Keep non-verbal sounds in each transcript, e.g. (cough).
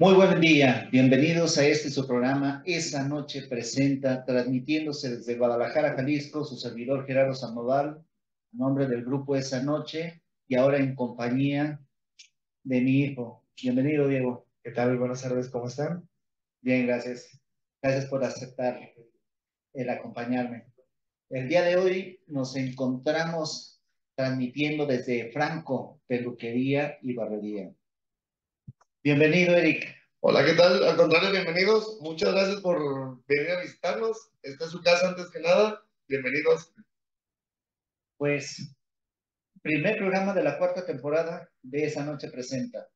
Muy buen día, bienvenidos a este su programa Esa Noche Presenta, transmitiéndose desde Guadalajara, Jalisco, su servidor Gerardo Sandoval, a nombre del grupo Esa Noche y ahora en compañía de mi hijo. Bienvenido, Diego. ¿Qué tal? Buenas tardes, ¿cómo están? Bien, gracias. Gracias por aceptar el acompañarme. El día de hoy nos encontramos transmitiendo desde Franco, Peluquería y Barbería. Bienvenido, Eric. Hola, ¿qué tal? Al contrario, bienvenidos. Muchas gracias por venir a visitarnos. Esta es su casa antes que nada. Bienvenidos. Pues, primer programa de la cuarta temporada de Esa Noche Presenta.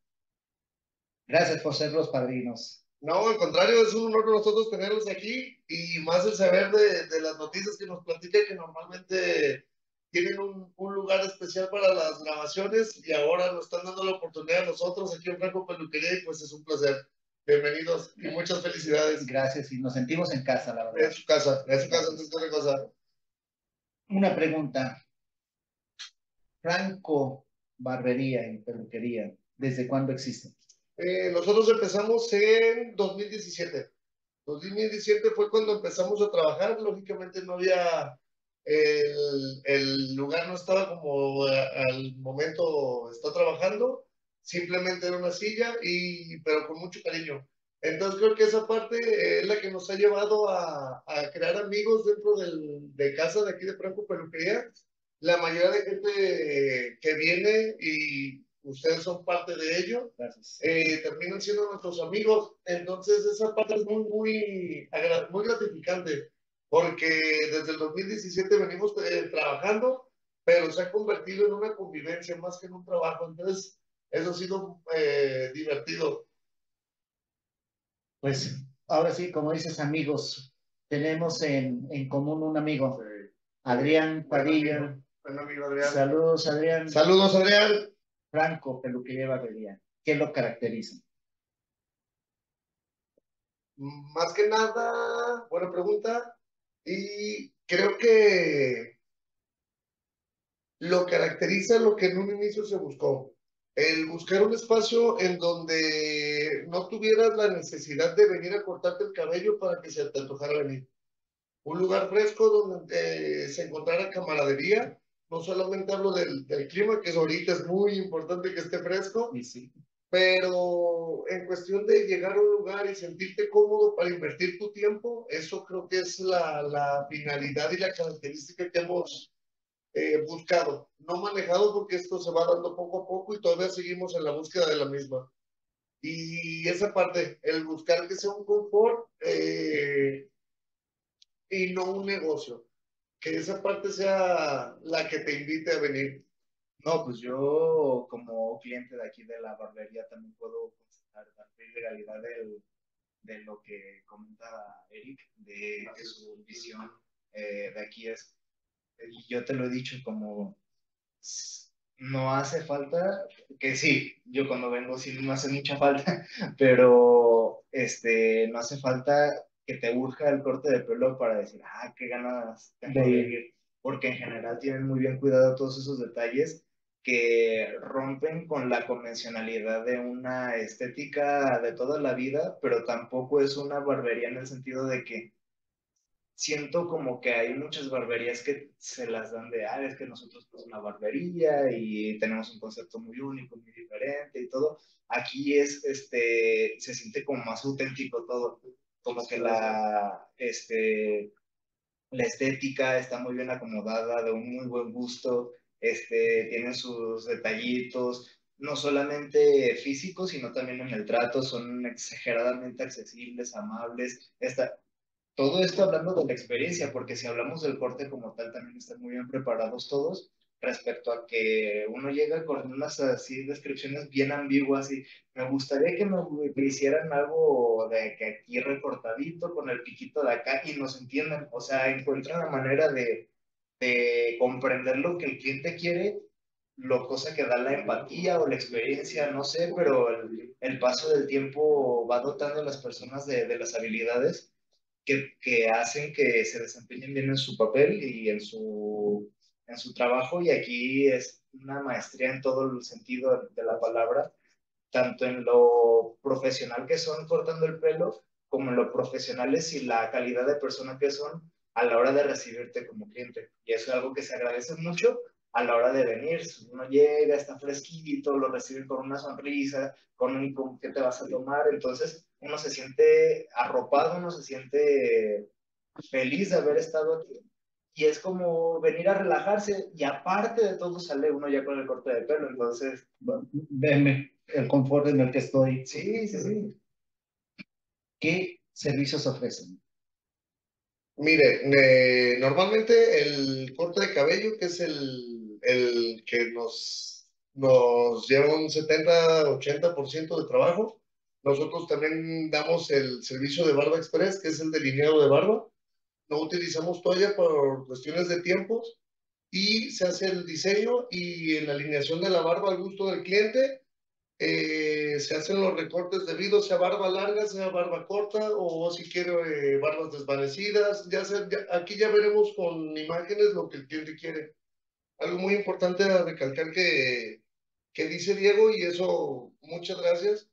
Gracias por ser los padrinos. No, al contrario, es un honor nosotros tenerlos aquí y más el saber de, de las noticias que nos platica que normalmente tienen un, un, lugar especial para las grabaciones y ahora nos están dando la oportunidad a nosotros aquí en Franco Peluquería y pues es un placer. Bienvenidos y muchas felicidades. Gracias y nos sentimos en casa, la verdad. En su casa, en su casa antes que otra cosa. Una pregunta. Franco Barbería y Peluquería, ¿desde cuándo existe? Eh, nosotros empezamos en 2017. 2017 fue cuando empezamos a trabajar. Lógicamente no había el, el, lugar no estaba como al momento está trabajando, simplemente era una silla, y, pero con mucho cariño. Entonces creo que esa parte es la que nos ha llevado a, a crear amigos dentro del, de casa de aquí de Franco Peluquería. La mayoría de gente que viene y ustedes son parte de ello, eh, terminan siendo nuestros amigos. Entonces esa parte es muy, muy, muy gratificante porque desde el 2017 venimos eh, trabajando, pero se ha convertido en una convivencia más que en un trabajo. Entonces, eso ha sido eh, divertido. Pues ahora sí, como dices, amigos, tenemos en, en común un amigo, sí. Adrián Padilla. Buen amigo, Adrián. Saludos, Adrián. Saludos, Adrián. Franco, peluquería barbería. ¿Qué lo caracteriza? Más que nada, buena pregunta. Y creo que lo caracteriza lo que en un inicio se buscó. El buscar un espacio en donde no tuvieras la necesidad de venir a cortarte el cabello para que se te antojara venir. Un lugar fresco donde eh, se encontrara camaradería. No solamente hablo del, clima, que ahorita es muy importante que esté fresco, sí. Pero en cuestión de llegar a un lugar y sentirte cómodo para invertir tu tiempo, eso creo que es la, finalidad y la característica que hemos eh, buscado. No manejado porque esto se va dando poco a poco y todavía seguimos en la búsqueda de la misma. Y esa parte, el buscar que sea un confort eh, y no un negocio. Que esa parte sea la que te invite a venir. No, pues yo como cliente de aquí de la barbería también puedo constatar la ilegalidad del, de lo que comenta Eric, de que su visión eh, de aquí es, y yo te lo he dicho como, no hace falta, que sí, yo cuando vengo sí me hace mucha falta, (laughs) pero este, no hace falta que te urja el corte de pelo para decir, ah, qué ganas tengo de ir, porque en general tienen muy bien cuidado todos esos detalles que rompen con la convencionalidad de una estética de toda la vida, pero tampoco es una barbería en el sentido de que siento como que hay muchas barberías que se las dan de, ah, es que nosotros somos una barbería y tenemos un concepto muy único, muy diferente y todo. Aquí es, este, se siente como más auténtico todo, como que la, este, la estética está muy bien acomodada, de un muy buen gusto, este, tienen sus detallitos, no solamente físicos, sino también en el trato, son exageradamente accesibles, amables. Esta, todo esto hablando de la experiencia, porque si hablamos del corte como tal, también están muy bien preparados todos respecto a que uno llega con unas así descripciones bien ambiguas y me gustaría que me hicieran algo de que aquí recortadito con el piquito de acá y nos entiendan, o sea, encuentran la manera de, de comprender lo que el cliente quiere, lo cosa que da la empatía o la experiencia, no sé, pero el, paso del tiempo va dotando a las personas de, las habilidades que, que, hacen que se desempeñen bien en su papel y en su, en su trabajo. Y aquí es una maestría en todo el sentido de la palabra tanto en lo profesional que son cortando el pelo, como en lo profesionales y la calidad de persona que son a la hora de recibirte como cliente. Y eso es algo que se agradece mucho a la hora de venir. Uno llega, está fresquito, lo recibe con una sonrisa, con un que te vas a tomar. Entonces, uno se siente arropado, uno se siente feliz de haber estado aquí. Y es como venir a relajarse y aparte de todo sale uno ya con el corte de pelo. Entonces, veme el confort en el que estoy. Sí, sí, sí. ¿Qué servicios ofrecen? Mire, normalmente el corte de cabello, que es el, el que nos, nos lleva un 70-80% de trabajo, nosotros también damos el servicio de Barba Express, que es el delineado de barba. No utilizamos toalla por cuestiones de tiempos y se hace el diseño y la alineación de la barba al gusto del cliente. Eh, se hacen los recortes debidos, sea barba larga, sea barba corta o si quiere eh, barbas desvanecidas. Ya, aquí ya veremos con imágenes lo que el cliente quiere. Algo muy importante a recalcar que, que dice Diego y eso, muchas gracias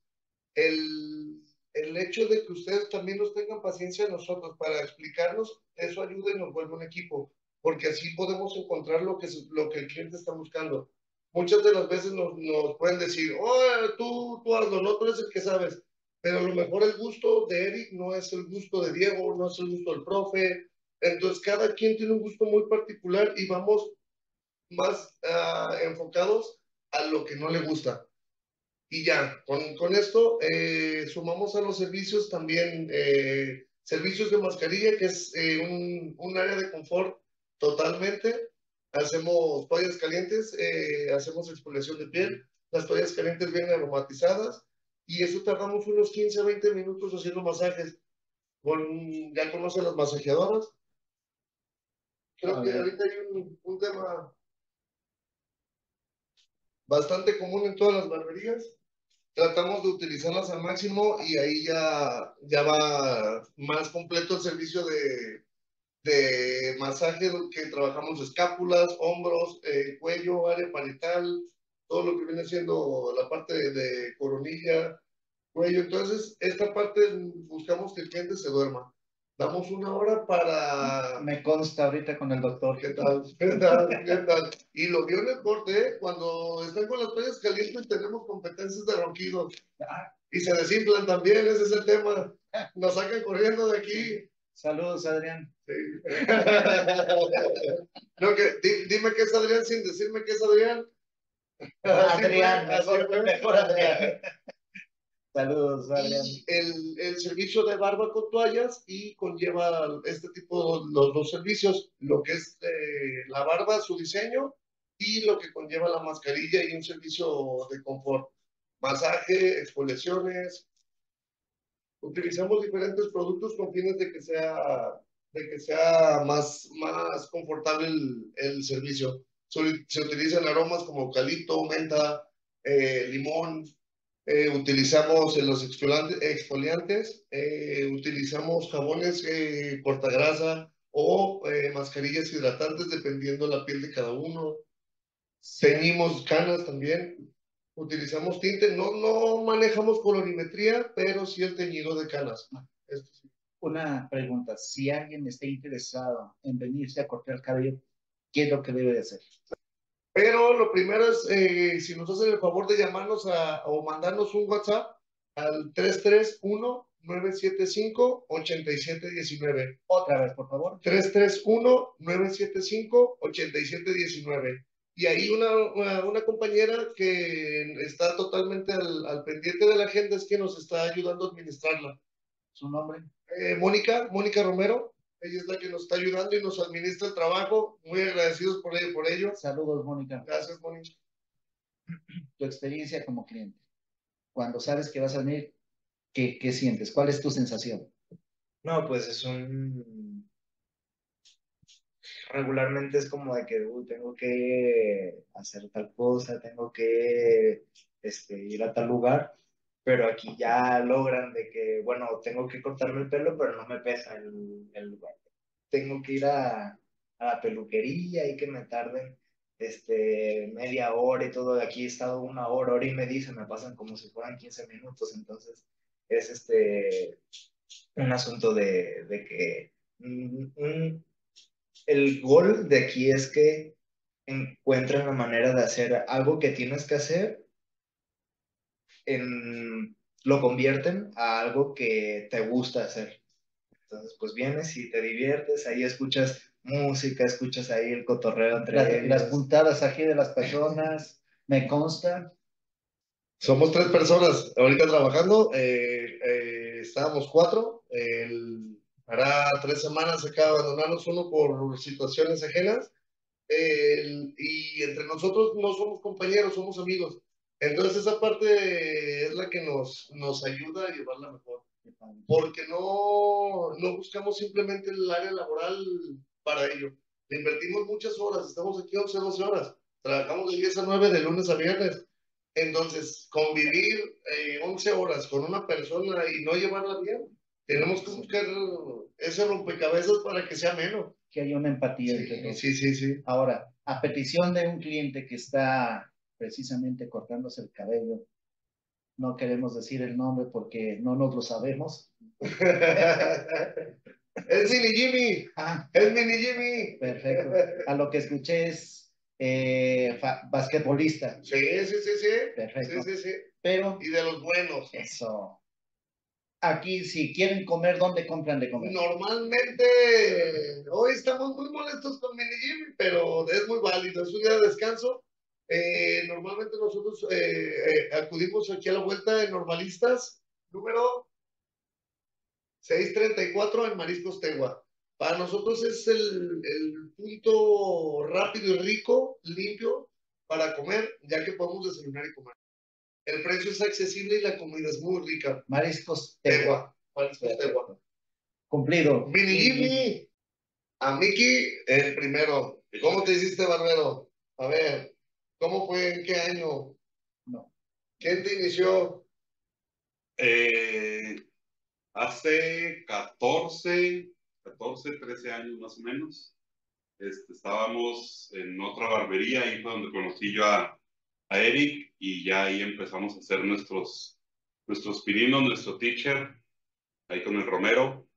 el, el hecho de que ustedes también nos tengan paciencia a nosotros para explicarnos, eso ayuda y nos vuelve un equipo, porque así podemos encontrar lo que, lo que el cliente está buscando. Muchas de las veces nos, nos pueden decir, oh, tú, tú hazlo, no, tú eres el que sabes, pero a lo mejor el gusto de Eric no es el gusto de Diego, no es el gusto del profe, entonces cada quien tiene un gusto muy particular y vamos más uh, enfocados a lo que no le gusta. Y ya, con, con esto eh, sumamos a los servicios también eh, servicios de mascarilla, que es eh, un, un, área de confort totalmente. Hacemos toallas calientes, hacemos exfoliación de piel. Las toallas calientes vienen aromatizadas y eso tardamos unos 15 a 20 minutos haciendo masajes. Con, ya conocen las masajeadoras. Creo que ahorita hay un, un tema bastante común en todas las barberías tratamos de utilizarlas al máximo y ahí ya, ya va más completo el servicio de, de masaje que trabajamos escápulas, hombros, eh, cuello, área parietal, todo lo que viene siendo la parte de, de coronilla, cuello. Entonces, esta parte buscamos que el cliente se duerma. Damos una hora para... Me consta ahorita con el doctor. ¿Qué tal? ¿Qué tal? ¿Qué tal? Y lo vio en el corte, ¿eh? cuando están con las toallas calientes tenemos competencias de ronquidos. Y se desinflan también, ese es el tema. Nos sacan corriendo de aquí. Saludos, Adrián. Sí. (laughs) no, que, dime qué es Adrián sin decirme qué es Adrián. (laughs) Adrián, mejor, mejor Adrián. Saludos, Y el, el, servicio de barba con toallas y conlleva este tipo, los dos servicios, lo que es eh, la barba, su diseño y lo que conlleva la mascarilla y un servicio de confort. Masaje, exfoliaciones. Utilizamos diferentes productos con fines de que sea, de que sea más, más confortable el, el servicio. Se, utilizan aromas como calito, menta, eh, limón, eh, utilizamos los exfoliantes, eh, utilizamos jabones eh, cortagrasa o mascarillas hidratantes dependiendo la piel de cada uno. Teñimos canas también. Utilizamos tinte. No, no manejamos colorimetría, pero sí el teñido de canas. Una pregunta. Si alguien está interesado en venirse a cortar el cabello, ¿qué es lo que debe de hacer? Pero lo primero es, eh, si nos hacen el favor de llamarnos a, o mandarnos un WhatsApp al 331-975-8719. Otra vez, por favor. 331-975-8719. Y ahí una, una, compañera que está totalmente al, al, pendiente de la agenda es que nos está ayudando a administrarla. ¿Su nombre? Eh, Mónica, Mónica Romero. Ella es la que nos está ayudando y nos administra el trabajo. Muy agradecidos por ello. Por ello. Saludos, Mónica. Gracias, Mónica. (clears throat) Tu experiencia como cliente. Cuando sabes que vas a venir, ¿qué, qué sientes? ¿Cuál es tu sensación? No, pues es un... Regularmente es como de que tengo que hacer tal cosa, tengo que este, ir a tal lugar pero aquí ya logran de que, bueno, tengo que cortarme el pelo, pero no me pesa el, lugar. Tengo que ir a, la peluquería y que me tarden este, media hora y todo, aquí he estado una hora, hora y media se me pasan como si fueran 15 minutos, entonces es este, un asunto de, que mm, el gol de aquí es que encuentren la manera de hacer algo que tienes que hacer, en, lo convierten a algo que te gusta hacer. Entonces, pues vienes y te diviertes, ahí escuchas música, escuchas ahí el cotorreo entre las, las puntadas aquí de las personas, me consta. Somos tres personas ahorita trabajando, eh, eh, estábamos cuatro, el, hará tres semanas de abandonarnos uno por situaciones ajenas, y entre nosotros no somos compañeros, somos amigos. Entonces esa parte es la que nos, nos ayuda a llevarla mejor. Porque no, no buscamos simplemente el área laboral para ello. Le invertimos muchas horas, estamos aquí 11, 12 horas, trabajamos de 10 a 9 de lunes a viernes. Entonces, convivir 11 eh, horas con una persona y no llevarla bien, tenemos que buscar ese rompecabezas para que sea menos. Que haya una empatía sí, entre todos. Sí, sí, sí. Ahora, a petición de un cliente que está precisamente cortándose el cabello, no queremos decir el nombre porque no nos lo sabemos. (laughs) Es Mini Jimmy. Ah. Es Mini Jimmy. Perfecto. A lo que escuché es eh, basquetbolista. Sí, sí, sí, sí. Perfecto. Sí, sí, sí. Pero. Y de los buenos. Eso. Aquí, si quieren comer, ¿dónde compran de comer? Normalmente, hoy estamos muy molestos con Mini Jimmy, pero es muy válido. Es un día de descanso. Eh, normalmente nosotros eh, eh, acudimos aquí a la vuelta de normalistas, número 634 en Mariscos Tegua. Para nosotros es el, el, punto rápido y rico, limpio para comer, ya que podemos desayunar y comer. El precio es accesible y la comida es muy rica. Mariscos Tegua. Mariscos Tegua. Cumplido. Mini Jimmy. A Miki, el primero. ¿Cómo te hiciste, Barbero? A ver, ¿cómo fue? ¿En qué año? No. ¿Quién te inició? Eh, Hace 14, 14, 13 años más o menos, este, estábamos en otra barbería, ahí fue donde conocí yo a, a Eric y ya ahí empezamos a hacer nuestros, nuestros pirinos, nuestro teacher, ahí con el Romero.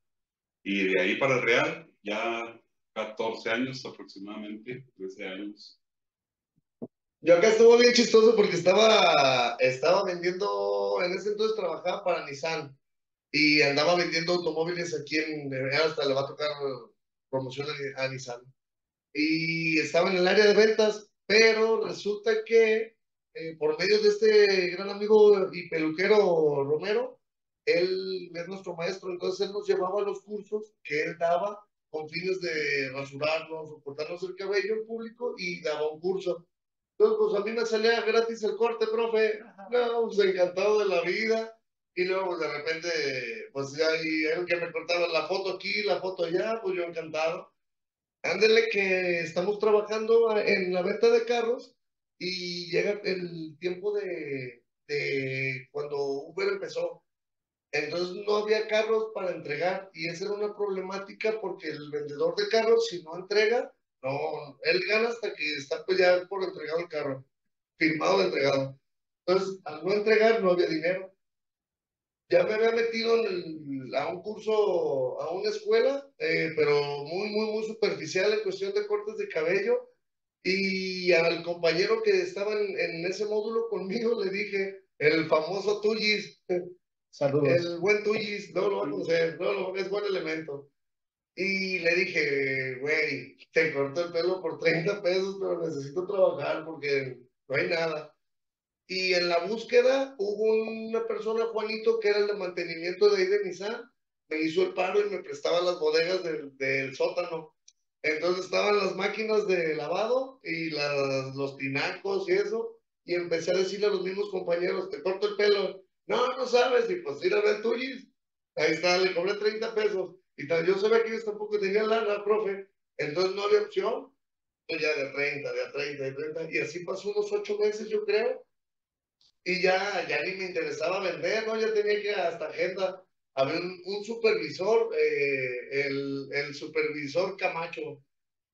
Y de ahí para el Real, ya 14 años aproximadamente, 13 años. Yo acá estuvo bien chistoso porque estaba, estaba vendiendo, en ese entonces trabajaba para Nissan y andaba vendiendo automóviles aquí en, hasta le va a tocar promoción a, Nissan. Y estaba en el área de ventas, pero resulta que eh, por medio de este gran amigo y peluquero Romero, él es nuestro maestro, entonces él nos llevaba a los cursos que él daba con fines de rasurarnos o cortarnos el cabello en público y daba un curso. Entonces, pues a mí me salía gratis el corte, profe. No, pues encantado de la vida. Y luego de repente, pues ya hay el que me cortaba la foto aquí, la foto allá, pues yo encantado. Ándele que estamos trabajando en la venta de carros y llega el tiempo de, de cuando Uber empezó. Entonces no había carros para entregar y esa era una problemática porque el vendedor de carros, si no entrega, no, él gana hasta que está pues ya por entregado el carro, firmado entregado. Entonces, al no entregar no había dinero ya me había metido a un curso, a una escuela, eh, pero muy, muy, muy superficial en cuestión de cortes de cabello. Y al compañero que estaba en, ese módulo conmigo le dije, el famoso Tuyis. Saludos. El buen Tuyis, no lo vamos a hacer, no, es buen elemento. Y le dije, güey, te corto el pelo por 30 pesos, pero necesito trabajar porque no hay nada. Y en la búsqueda hubo una persona, Juanito, que era el de mantenimiento de ahí de Nissan, me hizo el paro y me prestaba las bodegas del, del sótano. Entonces estaban las máquinas de lavado y las, los tinacos y eso, y empecé a decirle a los mismos compañeros, te corto el pelo. No, no sabes, y pues ir a ver tuyis. Ahí está, le cobré 30 pesos. Y tal, yo sabía que ellos tampoco tenían lana, profe. Entonces no había opción. Pues ya de 30, de 30, de 30. Y así pasó unos ocho meses, yo creo y ya, ya ni me interesaba vender, ¿no? Ya tenía que hasta agenda. Había un, supervisor, eh, el, el, supervisor Camacho,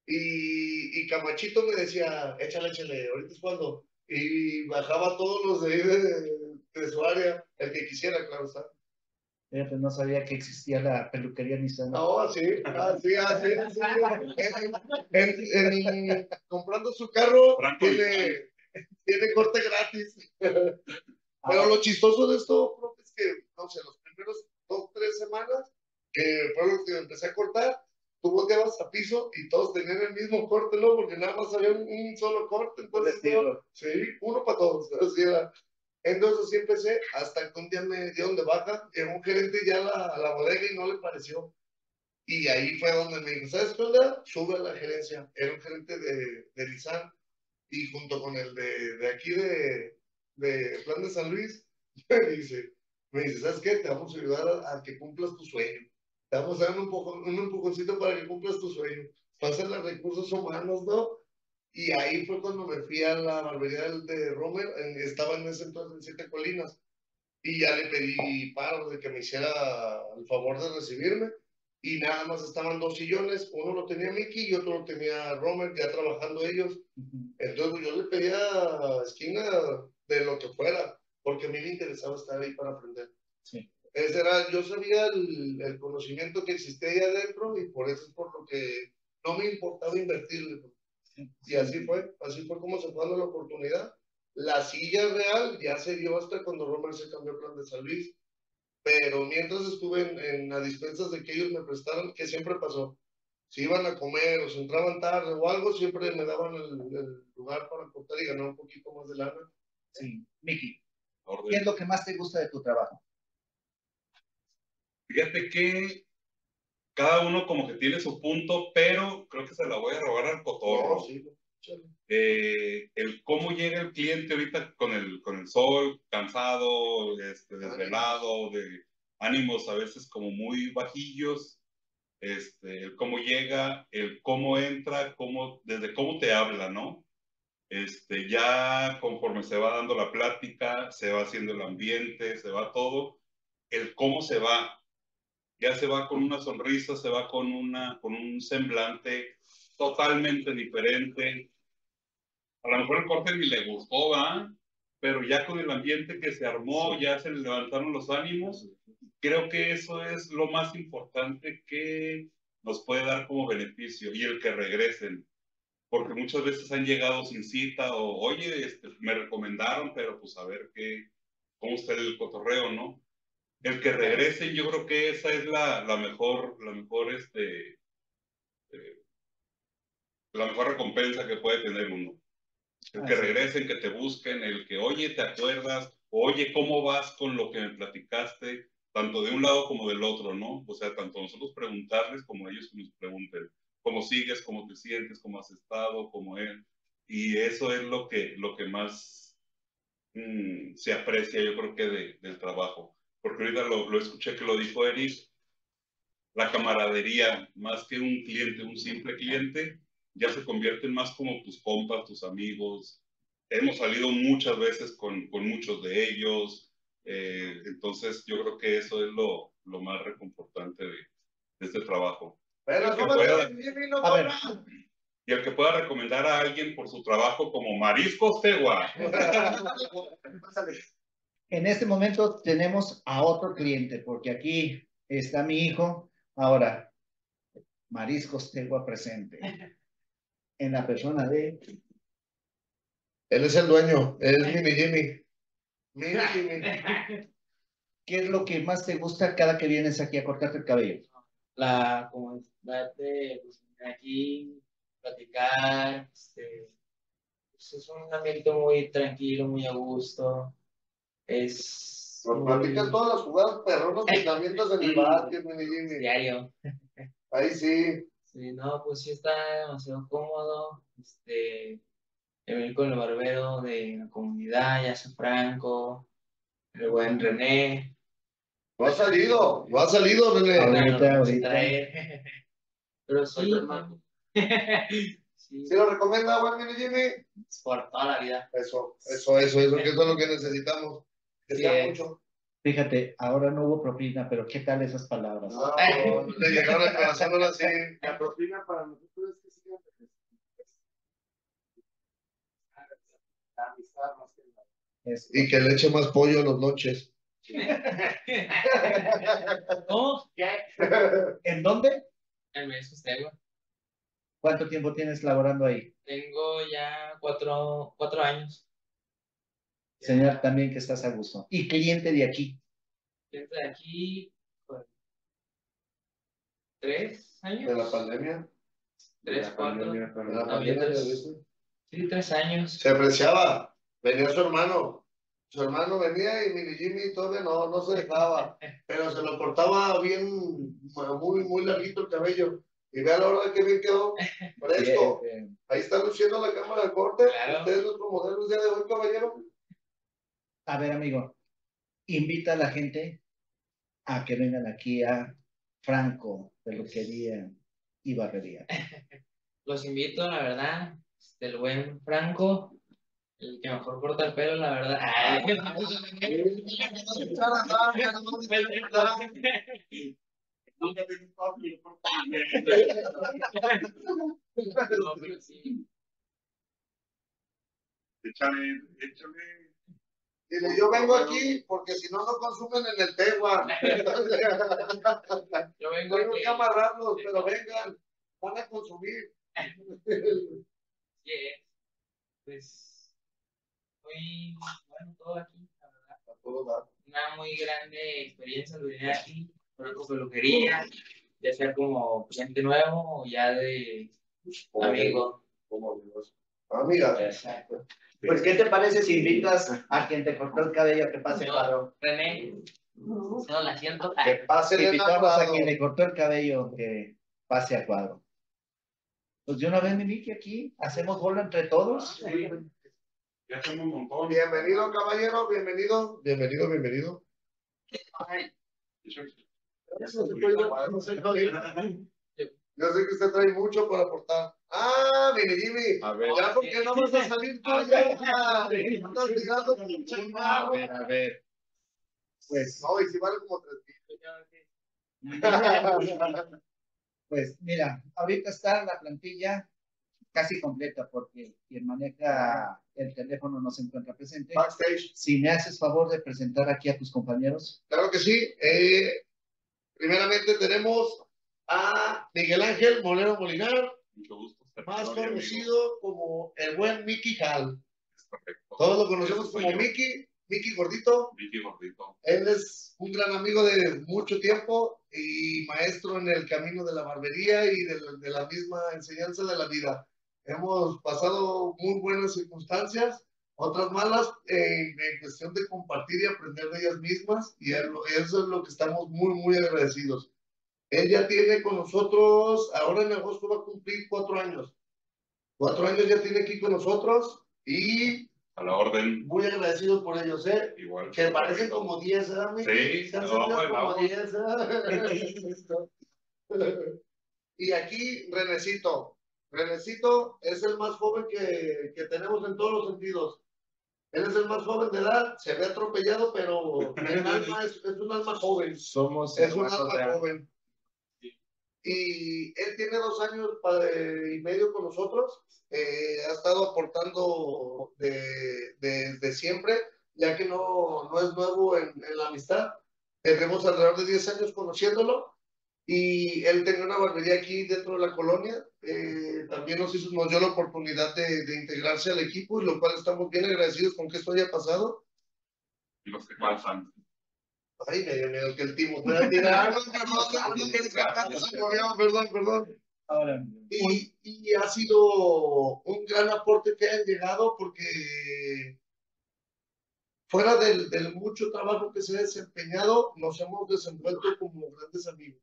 Y, y Camachito me decía, échale, échale, ahorita es cuando. Y bajaba todos los de, de, de su área, el que quisiera, claro está. Fíjate, no sabía que existía la peluquería Nissan. No, sí, así, así, así. En- en- en- comprando su carro, Franco tiene, tiene corte gratis. (laughs) Pero Ah, lo chistoso de esto, profe, es que, no sé, los primeros dos, tres semanas, que fue lo que empecé a cortar, tú volteabas a piso y todos tenían el mismo corte, ¿no? Porque nada más había un, un solo corte, entonces, sí, uno para todos, así era. Entonces así empecé, hasta que un día me dieron de baja, llegó un gerente ya a la, a la bodega y no le pareció. Y ahí fue donde me dijo, ¿sabes qué onda? Sube a la gerencia. Era un gerente de, de Nissan y junto con el de, de aquí de, de Plan de San Luis, (laughs) me dice, me dice, ¿sabes qué? Te vamos a ayudar a, a que cumplas tu sueño. Te vamos a dar un, empujón, un empujoncito para que cumplas tu sueño. Pasan los recursos humanos, ¿no? Y ahí fue cuando me fui a la barbería de Romer, en- estaba en ese entonces en Siete Colinas, y ya le pedí paro de que me hiciera el favor de recibirme, y nada más estaban dos sillones, uno lo tenía Mickey y otro lo tenía Romer, ya trabajando ellos, entonces yo le pedía esquina de lo que fuera, porque a mí me interesaba estar ahí para aprender. Sí. Ese era, yo sabía el, el conocimiento que existía ahí adentro y por eso es por lo que no me importaba invertirle. Sí. Y así fue, así fue como se fue dando la oportunidad. La silla real ya se dio hasta cuando Romer se cambió al plan de San Luis. Pero mientras estuve en, en las dispensas de que ellos me prestaron, que siempre pasó. Si iban a comer o se entraban tarde o algo, siempre me daban el, el lugar para cortar y ganar un poquito más de lana. Sí. Miki. ¿Qué es lo que más te gusta de tu trabajo? Fíjate que cada uno como que tiene su punto, pero creo que se la voy a robar al cotorro. Sí. Eh, el cómo llega el cliente ahorita con el, con el sol, cansado, este, desvelado, de ánimos a veces como muy bajillos, este, el cómo llega, el cómo entra, cómo, desde cómo te habla, ¿no? Este, ya conforme se va dando la plática, se va haciendo el ambiente, se va todo, el cómo se va, ya se va con una sonrisa, se va con, una, con un semblante totalmente diferente. A lo mejor el corte ni le gustó, ¿va? Pero ya con el ambiente que se armó, ya se le levantaron los ánimos. Creo que eso es lo más importante que nos puede dar como beneficio y el que regresen. Porque muchas veces han llegado sin cita o, oye, este, me recomendaron, pero pues a ver qué, cómo está el cotorreo, ¿no? el que regresen, yo creo que esa es la, la mejor, la mejor, este, eh, la mejor recompensa que puede tener uno. El que regresen, que te busquen, el que, oye, ¿te acuerdas? Oye, ¿cómo vas con lo que me platicaste? Tanto de un lado como del otro, ¿no? O sea, tanto nosotros preguntarles como ellos que nos pregunten. ¿Cómo sigues? ¿Cómo te sientes? ¿Cómo has estado? ¿Cómo él? Y eso es lo que, lo que más mm, se aprecia, yo creo que de- del trabajo porque ahorita lo, lo escuché que lo dijo Eric, la camaradería, más que un cliente, un simple cliente, ya se convierten más como tus compas, tus amigos. Hemos salido muchas veces con, muchos de ellos, eh, entonces yo creo que eso es lo, lo más reconfortante de este trabajo. Pero El que ¿cómo pueda- te- Jimmy, no A ver. cobra? Y el que pueda recomendar a alguien por su trabajo como Mariscos Tegua. (laughs) En este momento tenemos a otro cliente, porque aquí está mi hijo. Ahora, Mariscos Tegua presente. En la persona de Él es el dueño, él es Mini Jimmy. Mini Jimmy. (laughs) ¿Qué es lo que más te gusta cada que vienes aquí a cortarte el cabello? La comunidad de pues, aquí, platicar, este, pues, es un ambiente muy tranquilo, muy a gusto. Es Nos platican todas las jugadas perronas (laughs) que también en el básquet, Jimmy. diario. Ahí sí. Sí, no, pues sí está demasiado cómodo. Este, venir con el barbero de la comunidad, ya Franco, el buen René. No ha salido, no ha salido, René. Ahorita, ahorita. Pero soy hermano. (laughs) Sí. Lo recomienda Juan Jimmy Jimmy? Por toda la vida. Eso, eso, eso, eso, es lo que necesitamos. Que sea mucho. Fíjate, ahora no hubo propina, pero ¿qué tal esas palabras? No, le llegaron al corazón ahora sí. La propina para nosotros es que siga la amistad más que nada. Y que le eche más pollo a las noches. ¿Cómo? ¿En dónde? El mes Ustegua. ¿Cuánto tiempo tienes laborando ahí? Tengo ya cuatro, cuatro años. Señor, también que estás a gusto. Y cliente de aquí. Desde aquí, pues, tres años. De la pandemia. Tres, cuatro. De la pandemia, tres. Sí, tres años. Se apreciaba. Venía su hermano. Su hermano venía y Mini Jimmy todavía no, no se dejaba. Pero se lo cortaba bien, muy, muy larguito el cabello. Y vea la hora que bien quedó. Fresco. Bien, bien. Ahí está luciendo la cámara de corte. Claro. Usted es nuestro modelo el día de hoy, caballero. A ver, amigo, invita a la gente a que vengan aquí a Franco, peluquería y barbería. (laughs) Los invito, la verdad, del buen Franco, el que mejor corta el pelo, la verdad. Nunca te. Échale, échale. Dile, yo vengo aquí porque si no, no consumen en el Tegua. Yo vengo Tengo que amarrarlos, pero vengan, van a consumir. Sí, es. Pues, muy bueno todo aquí, la verdad. A todo dar. Una muy grande experiencia de venir aquí, Franco Peluquería, ya sea como cliente nuevo o ya de amigo. Como amigos. Amiga, Exacto. Pues, ¿qué te parece si invitas a quien te cortó el cabello a que pase Yo, paro? René, no la siento. que pase el Invitamos a quien le cortó el cabello que pase a cuadro. Pues de una vez, mi Miki, aquí hacemos bola entre todos. Ya hacemos un montón. Bienvenido, caballero, bienvenido. Bienvenido, bienvenido. Yo sé que usted trae mucho para aportar. Ah, Mini Jimmy. A ver. Ya, ¿por qué no vas a salir tú ya? Estás tirando con un A ver, a ver. Pues, No, y si vale como tres (laughs) pues mira, ahorita está la plantilla casi completa porque quien maneja el teléfono no se encuentra presente. Backstage. Si me haces favor de presentar aquí a tus compañeros. Claro que sí. Eh, primeramente tenemos a Miguel Ángel Molero Molinar, Mucho gusto. más conocido como el buen Mickey Hall. Es perfecto. Todos lo conocemos como yo. Mickey, Mickey Gordito. Vicky Gordito. Él es un gran amigo de mucho tiempo y maestro en el camino de la barbería y de la misma enseñanza de la vida. Hemos pasado muy buenas circunstancias, otras malas en, en cuestión de compartir y aprender de ellas mismas y eso es lo que estamos muy, muy agradecidos. Él ya tiene con nosotros, ahora en agosto va a cumplir cuatro años. Cuatro años ya tiene aquí con nosotros y A la orden. muy agradecidos por ellos, ¿eh? Igual. Que parecen como 10, ¿verdad, amigo? Sí, como vamos. 10, (laughs) (laughs) Y aquí, Renecito. Renecito es el más joven que, que tenemos en todos los sentidos. Él es el más joven de edad, se ve atropellado, pero el alma es, es un alma joven. Somos Es un alma de- joven. Y él tiene dos años pa- y medio con nosotros. eh, ha estado aportando de- desde siempre, ya que no, no es nuevo en, en la amistad. Tenemos alrededor de 10 años conociéndolo. Y él tenía una barbería aquí dentro de la colonia. eh, también nos, hizo, nos dio la oportunidad de, de integrarse al equipo, y lo cual estamos bien agradecidos con que esto haya pasado. Y los que faltan. Ay, me dio miedo que el timo fuera a tirar. (laughs) Perdón, perdón, perdón, perdón. Ahora, Y, y ha sido un gran aporte que han llegado porque fuera del, del mucho trabajo que se ha desempeñado, nos hemos desenvuelto como grandes amigos.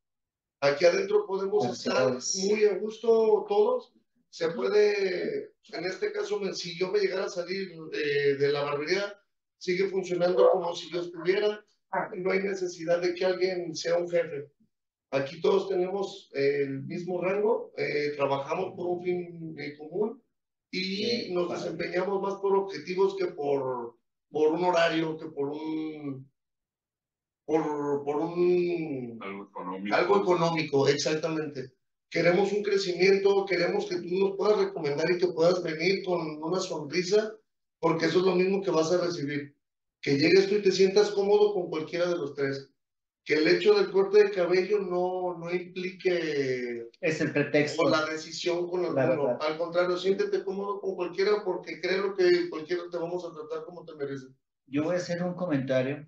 Aquí adentro podemos estar es. muy a gusto todos. Se puede, en este caso, si yo me llegara a salir de, de la barbería, sigue funcionando como si yo estuviera. No hay necesidad de que alguien sea un jefe. Aquí todos tenemos el mismo rango, eh, trabajamos por un fin eh, común y nos desempeñamos más por objetivos que por, por un horario, que por un por, por un Algo económico. algo económico, exactamente. Queremos un crecimiento, queremos que tú nos puedas recomendar y que puedas venir con una sonrisa porque eso es lo mismo que vas a recibir. Que llegues tú y te sientas cómodo con cualquiera de los tres. Que el hecho del corte de cabello no, no implique Es el pretexto. o la decisión con La alguno. Al contrario, siéntete cómodo con cualquiera porque creo que cualquiera te vamos a tratar como te mereces. Yo voy a hacer un comentario.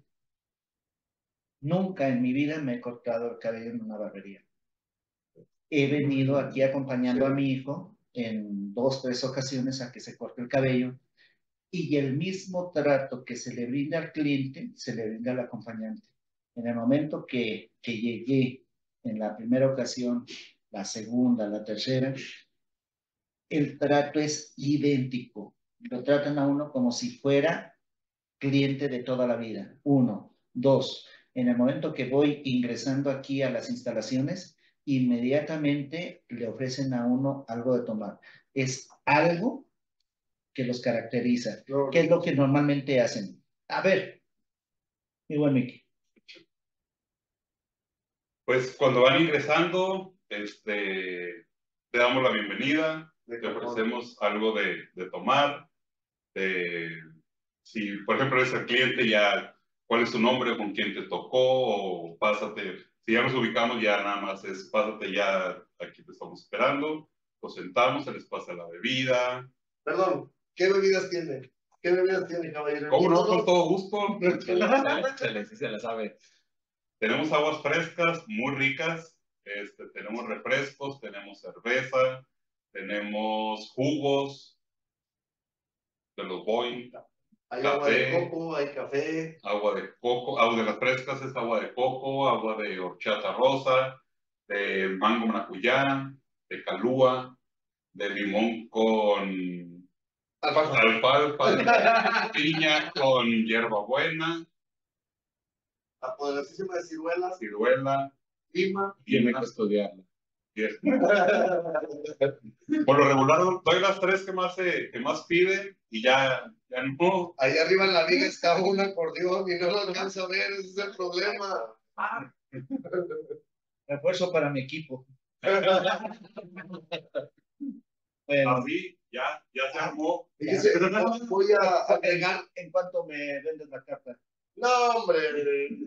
Nunca en mi vida me he cortado el cabello en una barbería. He venido aquí acompañando a mi hijo en dos, tres ocasiones a que se corte el cabello y el mismo trato que se le brinda al cliente se le brinda al acompañante. En el momento que, que llegué en la primera ocasión, la segunda, la tercera, el trato es idéntico. Lo tratan a uno como si fuera cliente de toda la vida. Uno. Dos. En el momento que voy ingresando aquí a las instalaciones, inmediatamente le ofrecen a uno algo de tomar. Es algo que los caracteriza. No, ¿Qué es lo que normalmente hacen? A ver, mi buen Mickey. Pues cuando van ingresando, este, te damos la bienvenida, te ofrecemos algo de, de tomar. de- si, por ejemplo, eres el cliente, ya, ¿cuál es tu nombre? ¿Con quién te tocó? O pásate. Si ya nos ubicamos, ya nada más es pásate ya, aquí te estamos esperando. Nos sentamos, se les pasa la bebida. Perdón, ¿qué bebidas tiene? ¿Qué bebidas tiene, caballero? ¿Cómo no? Todo- Con todo gusto. Se sí se la sabe. Tenemos aguas frescas muy ricas, este, tenemos refrescos, tenemos cerveza, tenemos jugos de los Boeing, Hay agua de coco, hay café. agua de coco, agua de las frescas es agua de coco, agua de horchata rosa, de mango maracuyá, de calúa, de limón con Alfalfa. alfalfa, (laughs) piña con hierbabuena, La poderosísima de ciruelas. ciruela, Lima. Tiene que estudiarla. (laughs) Por lo regular doy las tres que más, se- que más piden y ya, ya no. Ahí arriba en la viga está un acordeón y no lo alcanza a ver, ese es el problema. (laughs) Refuerzo para mi equipo. (laughs) Bueno, Así, ya, ya se armó. Dice, voy a agregar. ¿en cuánto me vendes la carta? No, hombre,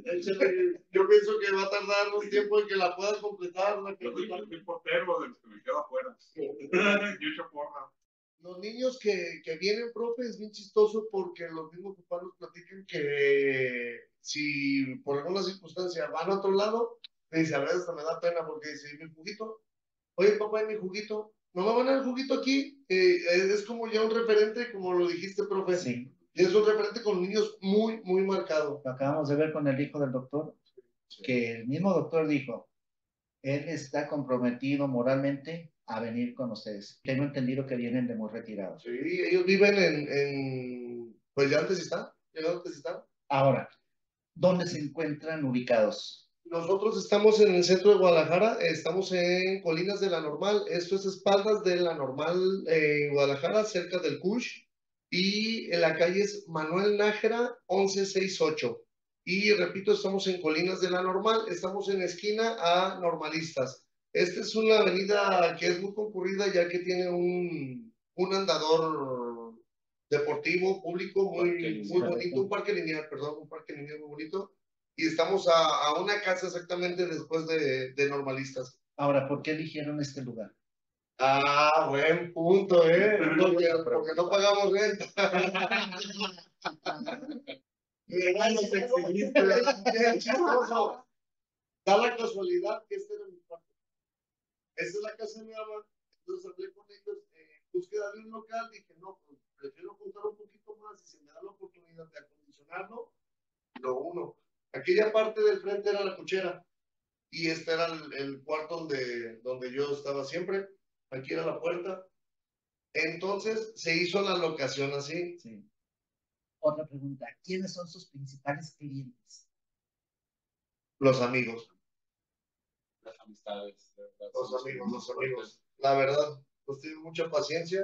échale. yo pienso que va a tardar un tiempo en que la puedas completar. yo soy portero de los que me quedo afuera. (laughs) Yo porra. Los niños que, que vienen, profe, es bien chistoso porque los mismos papás nos platican que si por alguna circunstancia van a otro lado, me dice, a veces hasta me da pena porque dice, ¿y mi juguito? Oye, papá, ¿y mi juguito? ¿No me van a dar el juguito aquí? Eh, es como ya un referente, como lo dijiste, profe. Sí, es un referente con niños muy, muy marcado. lo acabamos de ver con el hijo del doctor, que el mismo doctor dijo, él está comprometido moralmente a venir con ustedes. Tengo entendido que vienen de muy retirados. Sí, ellos viven en, en pues ya antes está, ya antes está. Ahora, ¿dónde se encuentran ubicados? Nosotros estamos en el centro de Guadalajara, estamos en Colinas de la Normal, esto es espaldas de la Normal eh, en Guadalajara, cerca del Cush, y en la calle es Manuel Nájera 1168. Y repito, estamos en Colinas de la Normal, estamos en esquina a Normalistas. Esta es una avenida que es muy concurrida ya que tiene un, un andador deportivo, público, muy, Parque muy bonito, un parque lineal, perdón, un parque lineal muy bonito y estamos a, a una casa exactamente después de, de normalistas. Ahora, ¿por qué eligieron este lugar? Ah, buen punto, ¿eh? Porque, porque no pagamos renta. Legal, nos exhibiste. Qué chistoso. Da la casualidad que este era mi cuarto. Esta es la casa de mi mamá. Entonces hablé con ellos en búsqueda de un local. Dije, no, pues prefiero juntar un poquito más y si me da la oportunidad de acondicionarlo, lo uno. Aquella parte del frente era la cochera y este era el, el cuarto donde, donde yo estaba siempre. Aquí era la puerta. Entonces se hizo la locación así. Sí. Otra pregunta, ¿quiénes son sus principales clientes? Los amigos, Las amistades. los amigos, los amigos. La verdad, pues tienen mucha paciencia.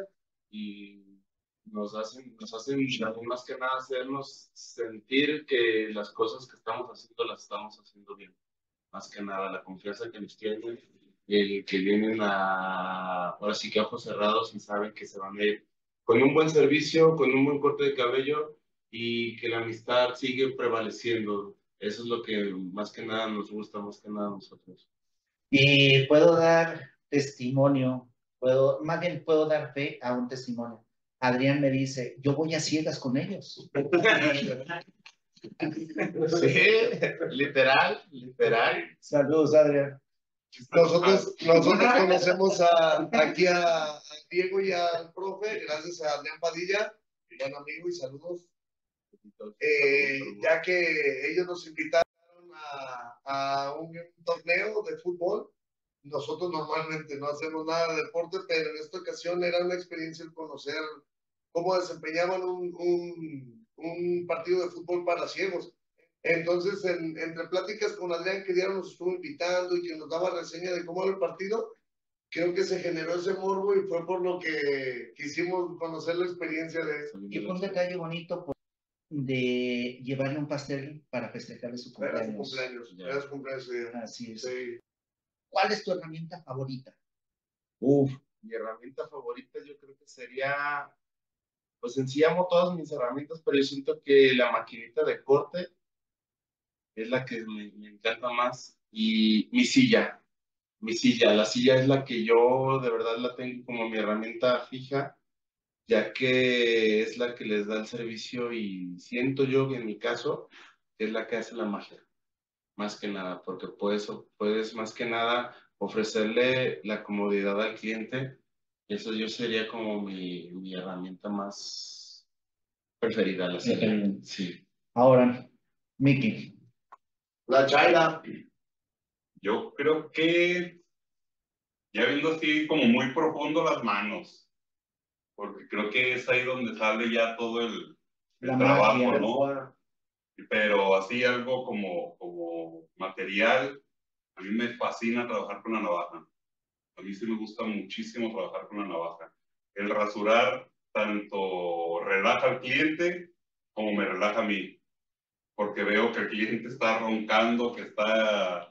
Y nos hacen, nos hacen más que nada hacernos sentir que las cosas que estamos haciendo las estamos haciendo bien. Más que nada la confianza que nos tienen, el que vienen a, ahora sí que a ojos cerrados y saben que se van a ir con un buen servicio, con un buen corte de cabello y que la amistad sigue prevaleciendo. Eso es lo que más que nada nos gusta, más que nada a nosotros. Y puedo dar testimonio, puedo, más bien puedo dar fe a un testimonio. Adrián me dice, yo voy a ciegas con ellos. (laughs) Sí, literal, literal. Saludos, Adrián. Nosotros, nosotros conocemos a, aquí a, a Diego y al profe, gracias a Adrián Padilla, buen amigo y saludos. Eh, ya que ellos nos invitaron a, a un torneo de fútbol, nosotros normalmente no hacemos nada de deporte, pero en esta ocasión era una experiencia el conocer cómo desempeñaban un, un, un partido de fútbol para ciegos. Entonces, en, entre pláticas con Adrián, que Diario nos estuvo invitando y que nos daba reseña de cómo era el partido, creo que se generó ese morbo y fue por lo que quisimos conocer la experiencia de eso. Y fue un detalle bonito pues, de llevarle un pastel para festejarle su Era su cumpleaños. cumpleaños, era su cumpleaños ese día. Así es. Sí. ¿Cuál es tu herramienta favorita? Uf, mi herramienta favorita yo creo que sería, pues en sí amo todas mis herramientas, pero yo siento que la maquinita de corte es la que me, me encanta más y mi silla, mi silla, la silla es la que yo de verdad la tengo como mi herramienta fija, ya que es la que les da el servicio y siento yo que en mi caso es la que hace la magia, más que nada, porque puedes, puedes más que nada ofrecerle la comodidad al cliente. Eso yo sería como mi, mi herramienta más preferida, la silla. Sí. Ahora, Miki. La Chaira. Yo creo que ya viendo así como muy profundo las manos, porque creo que es ahí donde sale ya todo el, el La trabajo, magia. ¿no? Pero así algo como, como material, a mí me fascina trabajar con la navaja. A mí sí me gusta muchísimo trabajar con la navaja. El rasurar tanto relaja al cliente como me relaja a mí, porque veo que el cliente está roncando, que está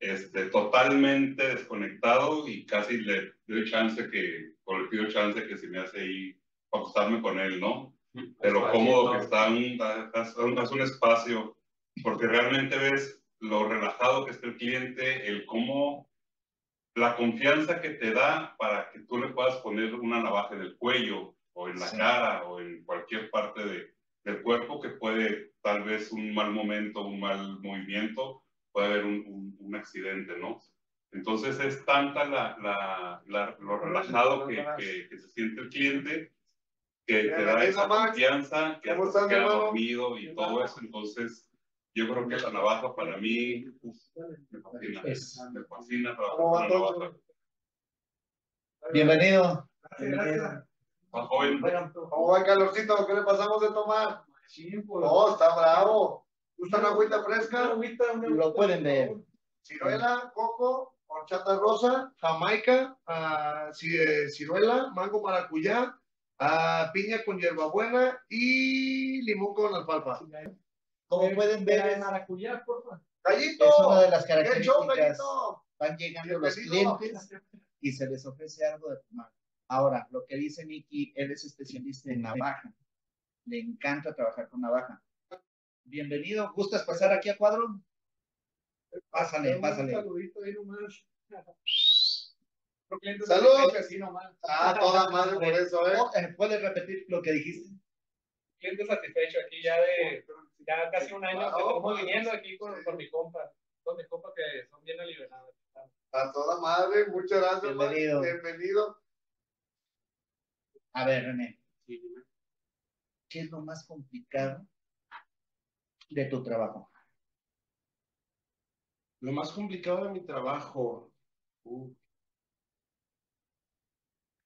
este, totalmente desconectado y casi le doy chance que, o le pido chance que si me hace ahí acostarme con él, ¿no? de lo cómodo que está, un, haz un espacio, porque realmente ves lo relajado que está el cliente, el cómo, la confianza que te da para que tú le puedas poner una navaja en el cuello, o en la Sí. cara, o en cualquier parte de, del cuerpo que puede, tal vez un mal momento, un mal movimiento, puede haber un, un, un accidente, ¿no? Entonces es tanta la, la, la- lo relajado que, que, que se siente el cliente que te da esa confianza, que ¿Cómo hasta estás, se queda dormido y todo eso. Entonces, yo creo que la navaja para mí uf, me fascina. Es- Me fascina trabajar ¿Cómo con la navaja. Bienvenido. Más joven, ¿Cómo va el calorcito? ¿Qué le pasamos de tomar? No, está bravo. ¿Gusta una agüita fresca? Lo pueden ver. Ciruela, coco, horchata rosa, jamaica, ah, eh, ciruela, mango maracuyá, ah, piña con hierbabuena y limón con alfalfa. Como pueden ver, es, ¡Gallito! es una de las ¿Qué show, características. gallito? Van llegando los clientes y se les ofrece algo de tomar. Ahora, lo que dice Miki, él es especialista en navaja. Le encanta trabajar con navaja. Bienvenido. ¿Gustas pasar aquí a cuadro? Pásale, pásale. Salud. Ah, toda madre por (laughs) eso, ¿eh? Oh, eh, ¿Puedes repetir lo que dijiste? cliente satisfecho aquí ya de ya casi un año que estamos viniendo aquí con, con mi compa, con mi compa que son bien aliviados. A toda madre, muchas gracias. Bienvenido. Bienvenido. A ver, René. ¿Qué es lo más complicado de tu trabajo? Lo más complicado de mi trabajo. uf.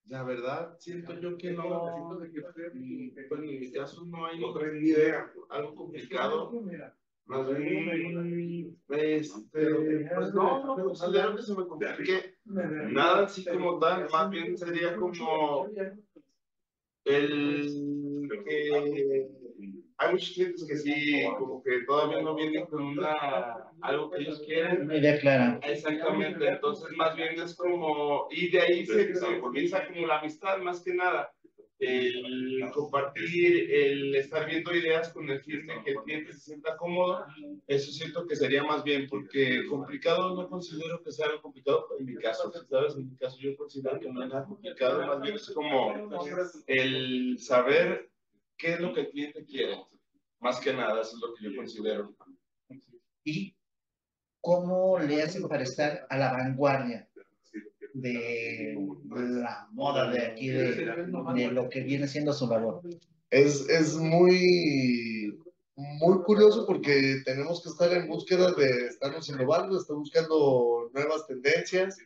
La verdad, siento yo que no. Bueno, en mi caso no hay ni idea. Algo complicado. Más bien, este, pues no, no considero que se me complique nada así como tal. Más bien sería como el que hay muchos clientes que sí, como que todavía no vienen con una algo que ellos quieren. Una idea clara. Exactamente, entonces más bien es como, y de ahí se, se comienza como la amistad más que nada, el compartir, el estar viendo ideas con el cliente, que el cliente se sienta cómodo, eso siento que sería más bien, porque complicado no considero que sea algo complicado en mi caso, ¿sabes? En mi caso yo considero que no es nada complicado, más bien es como el saber qué es lo que el cliente quiere, más que nada, eso es lo que yo considero. ¿Y cómo le hacen para estar a la vanguardia de la moda de aquí, de, de lo que viene siendo su labor? Es, es muy, muy curioso porque tenemos que estar en búsqueda de estarnos innovando, estar buscando nuevas tendencias,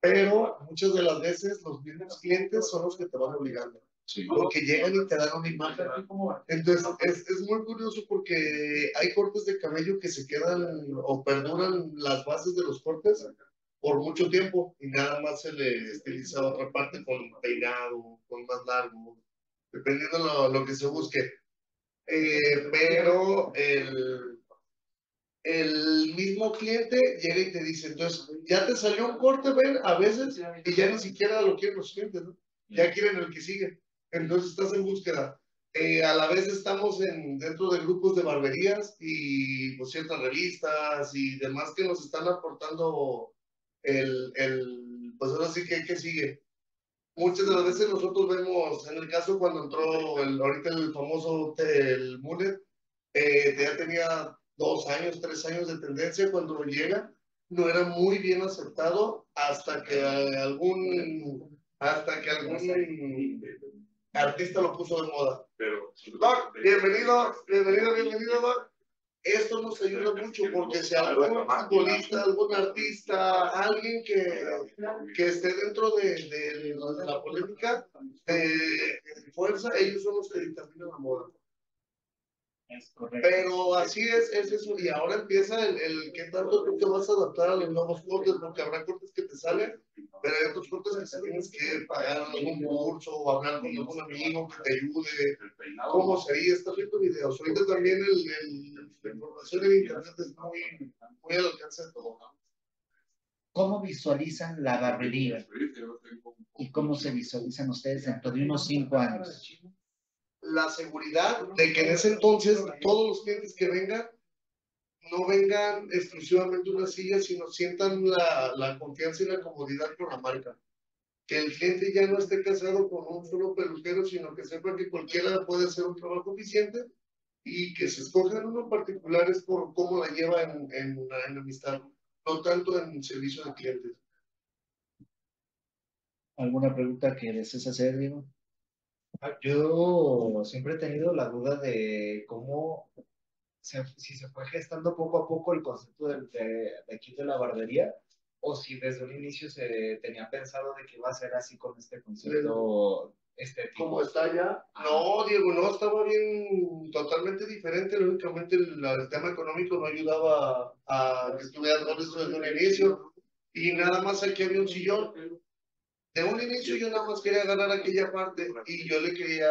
pero muchas de las veces los mismos clientes son los que te van obligando. Porque llegan y te dan una imagen. Entonces, es, es muy curioso porque hay cortes de cabello que se quedan o perduran las bases de los cortes por mucho tiempo y nada más se le estiliza otra parte con peinado, con más largo, dependiendo lo, lo que se busque. Eh, pero el, el mismo cliente llega y te dice, entonces, ya te salió un corte, ven, a veces, y ya ni siquiera lo quieren los clientes, ¿no? Ya quieren el que sigue. Entonces estás en búsqueda. Eh, a la vez estamos en, dentro de grupos de barberías y pues, ciertas revistas y demás que nos están aportando el, el pues ahora sí que, que sigue. Muchas de las veces nosotros vemos, en el caso cuando entró el, ahorita el famoso el mullet, eh, ya tenía dos años, tres años de tendencia cuando llega, no era muy bien aceptado hasta que algún, hasta que algún artista lo puso de moda. Pero, Doc, bienvenido, bienvenido, bienvenido, Doc. Esto nos ayuda mucho porque si algún futbolista, algún artista, alguien que, que esté dentro de, de, de la polémica de, fuerza, ellos son los que dictaminan la moda. Es. Pero así es, es eso. Y ahora empieza el, el qué tanto tú te vas a adaptar a los nuevos cortes, porque habrá cortes que te salen, pero hay otros cortes que se tienes que pagar algún curso o hablar con algún amigo que te ayude. ¿Cómo sería? Estás viendo videos. Ahorita también el, el, información en internet es muy, muy al alcance de todo. ¿Cómo visualizan la barbería y cómo se visualizan ustedes dentro de unos cinco años? la seguridad de que en ese entonces todos los clientes que vengan no vengan exclusivamente una silla, sino sientan la, la confianza y la comodidad con la marca. Que el cliente ya no esté casado con un solo peluquero, sino que sepa que cualquiera puede hacer un trabajo eficiente y que se escojan uno particulares por cómo la lleva en, en, en amistad, no tanto en servicio de clientes. ¿Alguna pregunta que desees hacer, Diego? Ah, Yo siempre he tenido la duda de cómo, se- si se fue gestando poco a poco el concepto de, de, de aquí de la barbería, o si desde un inicio se tenía pensado de que iba a ser así con este concepto estético. ¿Cómo está ya? No, Diego, no, estaba bien, totalmente diferente. Lógicamente el, el tema económico no ayudaba a, a que estuviera todo esto desde un inicio. Y nada más aquí había un sillón. De un inicio yo nada más quería agarrar aquella parte y yo le quería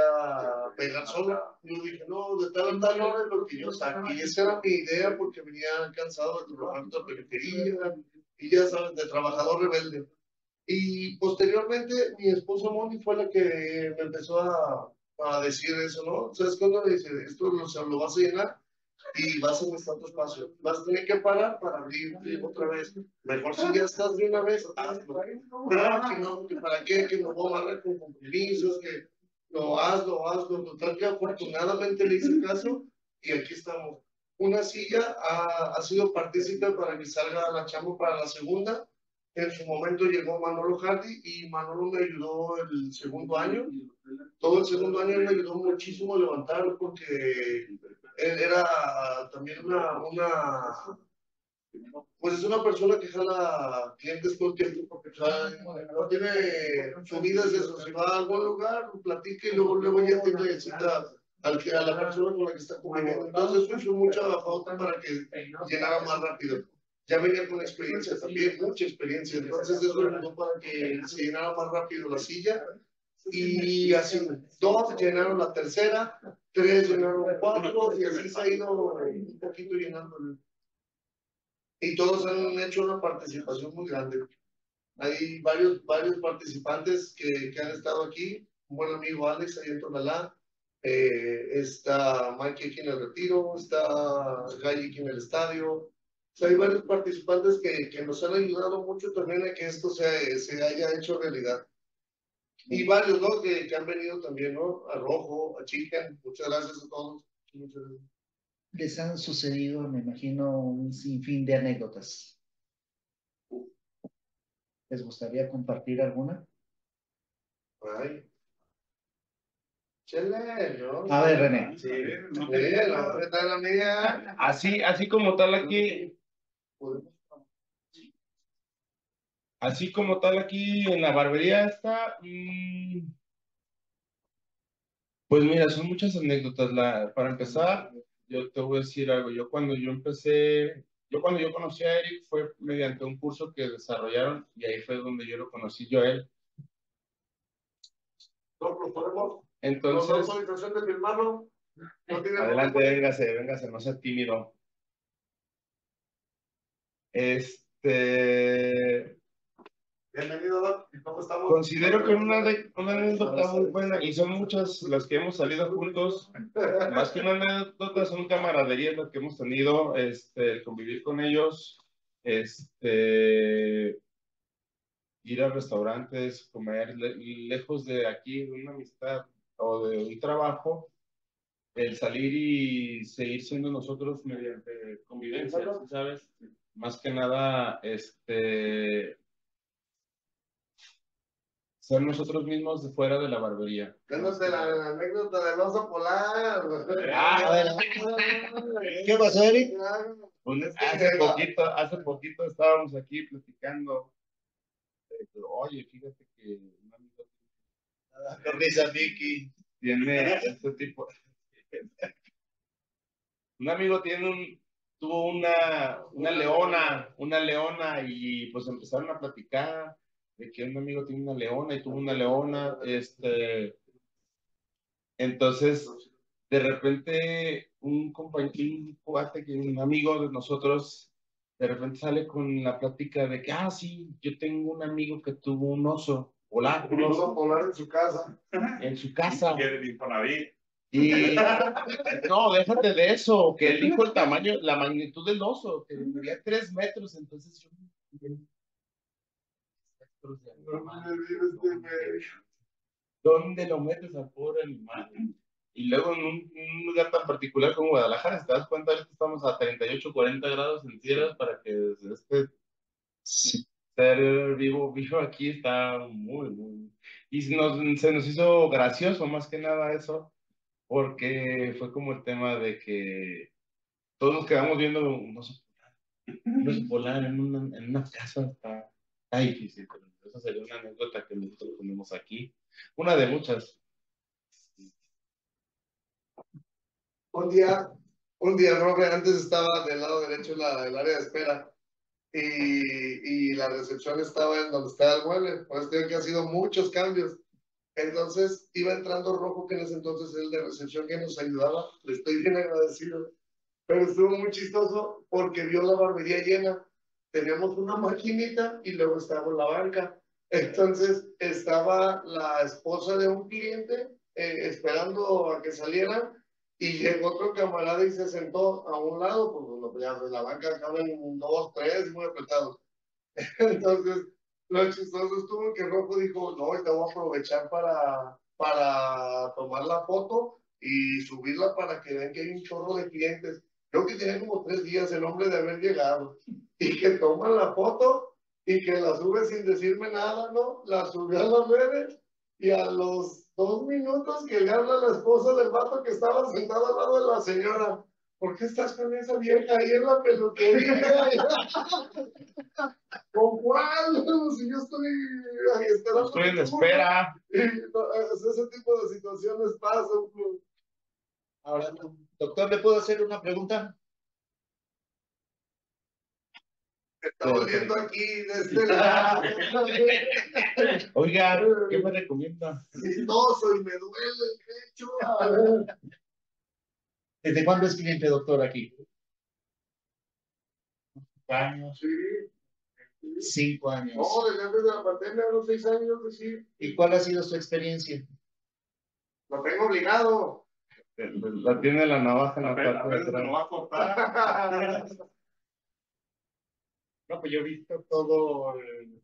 pegar solo. Yo dije, no, de tal a tal hora es lo que yo saco. Y esa era mi idea porque venía cansado de trabajar en la peluquería y ya sabes, de trabajador rebelde. Y posteriormente mi esposa Moni fue la que me empezó a, a decir eso, ¿no? ¿Sabes cuándo me dice? Esto lo, se lo vas a llenar y vas a necesitar tu espacio. Vas a tener que parar para abrir otra vez. Mejor si ya estás de una vez, hazlo. Pero que no, que para qué, que me voy a amarrar con compromisos, que lo hazlo, hazlo. Total que afortunadamente le hice caso y aquí estamos. Una silla ha, ha sido partícipe para que salga la chamba para la segunda. En su momento llegó Manolo Hardy y Manolo me ayudó el segundo año. Todo el segundo año me ayudó muchísimo a levantar porque él era también una, pues es una persona que jala clientes todo tiempo porque no tiene su vida es eso, si va a algún lugar, platica y luego, luego ya tiene cita al que, a la persona con la que está conviviendo. Entonces eso hizo mucha falta para que llenara más rápido. Ya venía con experiencia también, mucha experiencia. Entonces eso ayudó para que se llenara más rápido la silla. Y así, dos llenaron la tercera, tres llenaron cuatro, y así se ha ido un poquito llenando. Y todos han hecho una participación muy grande. Hay varios, varios participantes que, que han estado aquí un buen amigo Alex ahí en Tonalá, eh, está Mike aquí en el retiro, está Galli aquí en el estadio. O sea, hay varios participantes que, que nos han ayudado mucho también a que esto se, se haya hecho realidad. Y varios, ¿no? Que, que han venido también, ¿no? A Rojo, a Chicken, muchas gracias a todos. Muchas gracias. Les han sucedido, me imagino, un sinfín de anécdotas. ¿Les gustaría compartir alguna? Ay. Chele, ¿no? A ver, René. Sí. No Sí, te- la la. Así, así como tal aquí, así como tal aquí en la barbería está, mm, pues mira, son muchas anécdotas. La, para empezar, yo te voy a decir algo. Yo cuando yo empecé, yo cuando yo conocí a Eric fue mediante un curso que desarrollaron y ahí fue donde yo lo conocí yo a él. ¿No nos podemos? ¿Nos Entonces, damos autorización de filmarlo? ¿No tiene adelante, véngase, véngase, no sea tímido. Este, Bienvenido, Doc. ¿Cómo estamos? Considero que una, de- una anécdota muy buena, y son muchas las que hemos salido juntos, (laughs) más que una anécdota, son camaraderías las que hemos tenido, este, el convivir con ellos, este, ir a restaurantes, comer le- lejos de aquí, de una amistad o de un trabajo, el salir y seguir siendo nosotros mediante convivencia, ¿sí ¿sabes? Más que nada, este, ser nosotros mismos de fuera de la barbería. Cuéntate la, la anécdota del oso polar. Ah, (laughs) a ver, ¿Qué pasó, Eric? Pues, hace poquito, hace poquito estábamos aquí platicando. de Oye, fíjate que un amigo Con risa, Vicky. tiene este tipo. (laughs) Un amigo tiene un, tuvo una, una leona, una leona, y pues empezaron a platicar de que un amigo tiene una leona y tuvo una leona, este, entonces, de repente, un compañero, un cuate, que un amigo de nosotros, de repente sale con la plática de que, ah, sí, yo tengo un amigo que tuvo un oso polar, un oso polar en su casa. en su casa. El Infonavit. Y no, déjate de eso, que él dijo el tamaño, la magnitud del oso, que medía tres metros, entonces yo. ¿Dónde lo metes al pobre animal? Y luego en un, un lugar tan particular como Guadalajara, te das cuenta, ahorita estamos a 38, 40 grados centígrados para que este ser vivo, vivo aquí está muy, muy... Y nos, se nos hizo gracioso más que nada eso, porque fue como el tema de que todos nos quedamos viendo un oso polar, un oso polar en una, en una casa, está, está difícil, pero esa sería una anécdota que nosotros tenemos aquí, una de muchas. Un día, un día, Robert, antes estaba del lado derecho la, el área de espera y, y la recepción estaba en donde estaba el mueble. Por eso que ha sido muchos cambios. Entonces iba entrando Rojo, que en ese entonces es el de recepción que nos ayudaba. Le estoy bien agradecido. Pero estuvo muy chistoso porque vio la barbería llena. Teníamos una maquinita y luego estábamos la banca. Entonces estaba la esposa de un cliente eh, esperando a que salieran y llegó otro camarada y se sentó a un lado, pues, la banca caben dos, tres, muy apretados. (laughs) Entonces, lo chistoso estuvo que Rojo dijo, no, te voy a aprovechar para, para tomar la foto y subirla para que vean que hay un chorro de clientes. Creo que tiene como tres días el hombre de haber llegado y que toman la foto y que la sube sin decirme nada, ¿no? La subió a las redes y a los dos minutos que le habla la esposa del vato que estaba sentado al lado de la señora. ¿Por qué estás con esa vieja ahí en la peluquería? (laughs) ¿Con cuál? Si yo estoy ahí esperando. Estoy en espera. Y, no, ese tipo de situaciones pasan. Ahora, doctor, ¿le puedo hacer una pregunta? Estamos viendo aquí de este lado. Oiga, ¿qué me recomienda? Chistoso y me duele el pecho. ¿Desde cuándo es cliente, doctor, aquí? Años. Sí. Cinco años. No, desde antes de la pandemia, a los seis años, sí. ¿Y cuál ha sido su experiencia? Lo tengo obligado. La tiene la navaja en la parte de lo va a cortar. (laughs) No, pues yo he visto todo el-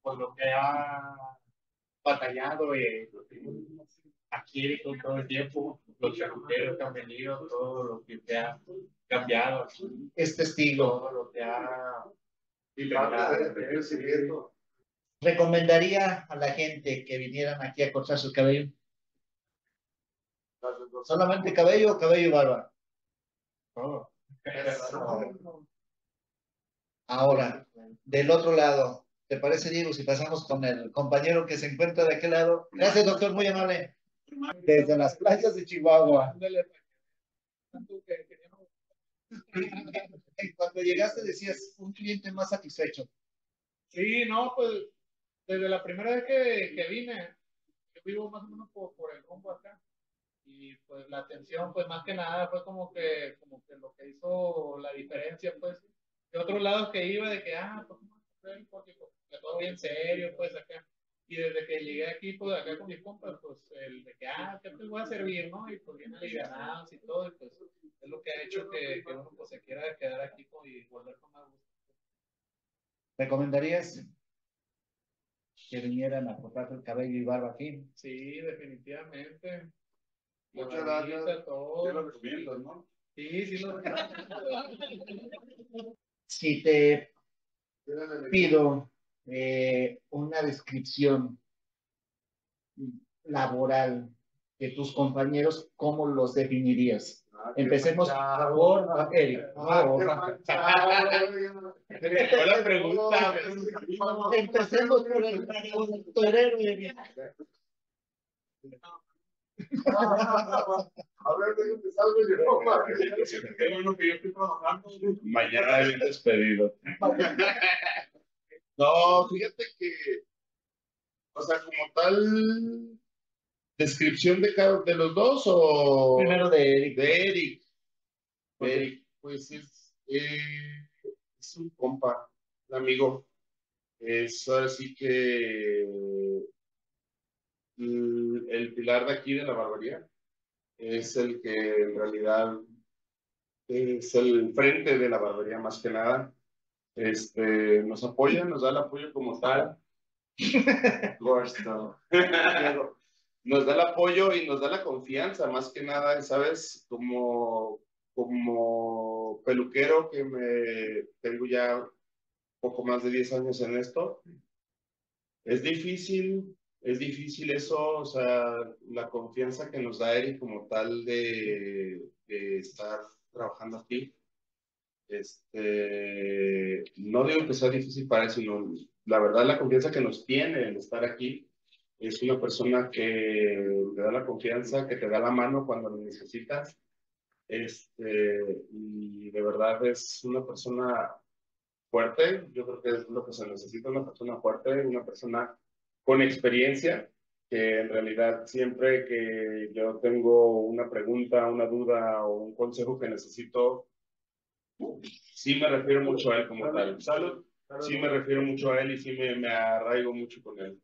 pues lo que ha batallado eh, aquí con todo el tiempo, los charcuteros que han venido, todo lo que te ha cambiado aquí, Es testigo. todo lo que ha de crecimiento. ¿Recomendaría a la gente que vinieran aquí a cortarse el cabello? ¿Solamente cabello o cabello y barba? Ahora, del otro lado, ¿te parece, Diego, si pasamos con el compañero que se encuentra de aquel lado? Gracias, doctor, muy amable. Desde las playas de Chihuahua. Cuando llegaste decías, un cliente más satisfecho. Sí, no, pues desde la primera vez que, que vine, yo vivo más o menos por, por el rumbo acá. Y pues la atención, pues más que nada fue como que, como que lo que hizo la diferencia, pues. De otros lados que iba, de que, ah, pues hacer porque pues, todo bien serio, pues acá. Y desde que llegué aquí, pues acá con mis compas, pues el de que, ah, ¿qué te voy a servir, no? Y pues bien alivianados y todo, y pues es lo que ha hecho que, que uno pues se quiera quedar aquí pues, y volver con más gusto. ¿Recomendarías que vinieran a cortarse el cabello y barba aquí? Sí, definitivamente. Muchas La gracias. barbita, todo. Sí lo recomiendas, ¿no? Sí, sí lo (laughs) Si te pido eh, una descripción laboral de tus compañeros, ¿cómo los definirías? Ah, qué Empecemos manchado. por Eric. Ah, pregunta. Empecemos por el torero. A ver, déjame salgo yo. madre. Qué bueno que yo estoy trabajando. Mañana despedido. (laughs) No, fíjate que, o sea, como tal, descripción de cada de los dos o Primero de Eric. de Eric. Eric, pues es, eh, es un compa, un amigo. Es ahora sí que mm, el pilar de aquí de la barbería es el que en realidad es el frente de la barbería más que nada. Este, nos apoya, nos da el apoyo como tal. (laughs) Nos da el apoyo y nos da la confianza, más que nada, ¿sabes? Como, como peluquero que me tengo ya poco más de 10 años en esto. Es difícil, es difícil eso, o sea, la confianza que nos da Eric como tal de, de estar trabajando aquí. Este, no digo que sea difícil para él, sino la verdad la confianza que nos tiene en estar aquí. Es una persona que te da la confianza, que te da la mano cuando lo necesitas. Este, y de verdad es una persona fuerte. Yo creo que es lo que se necesita, una persona fuerte, una persona con experiencia, que en realidad siempre que yo tengo una pregunta, una duda o un consejo que necesito, sí me refiero mucho a él como tal. Salud. Sí me refiero mucho a él y sí me, me arraigo mucho con él.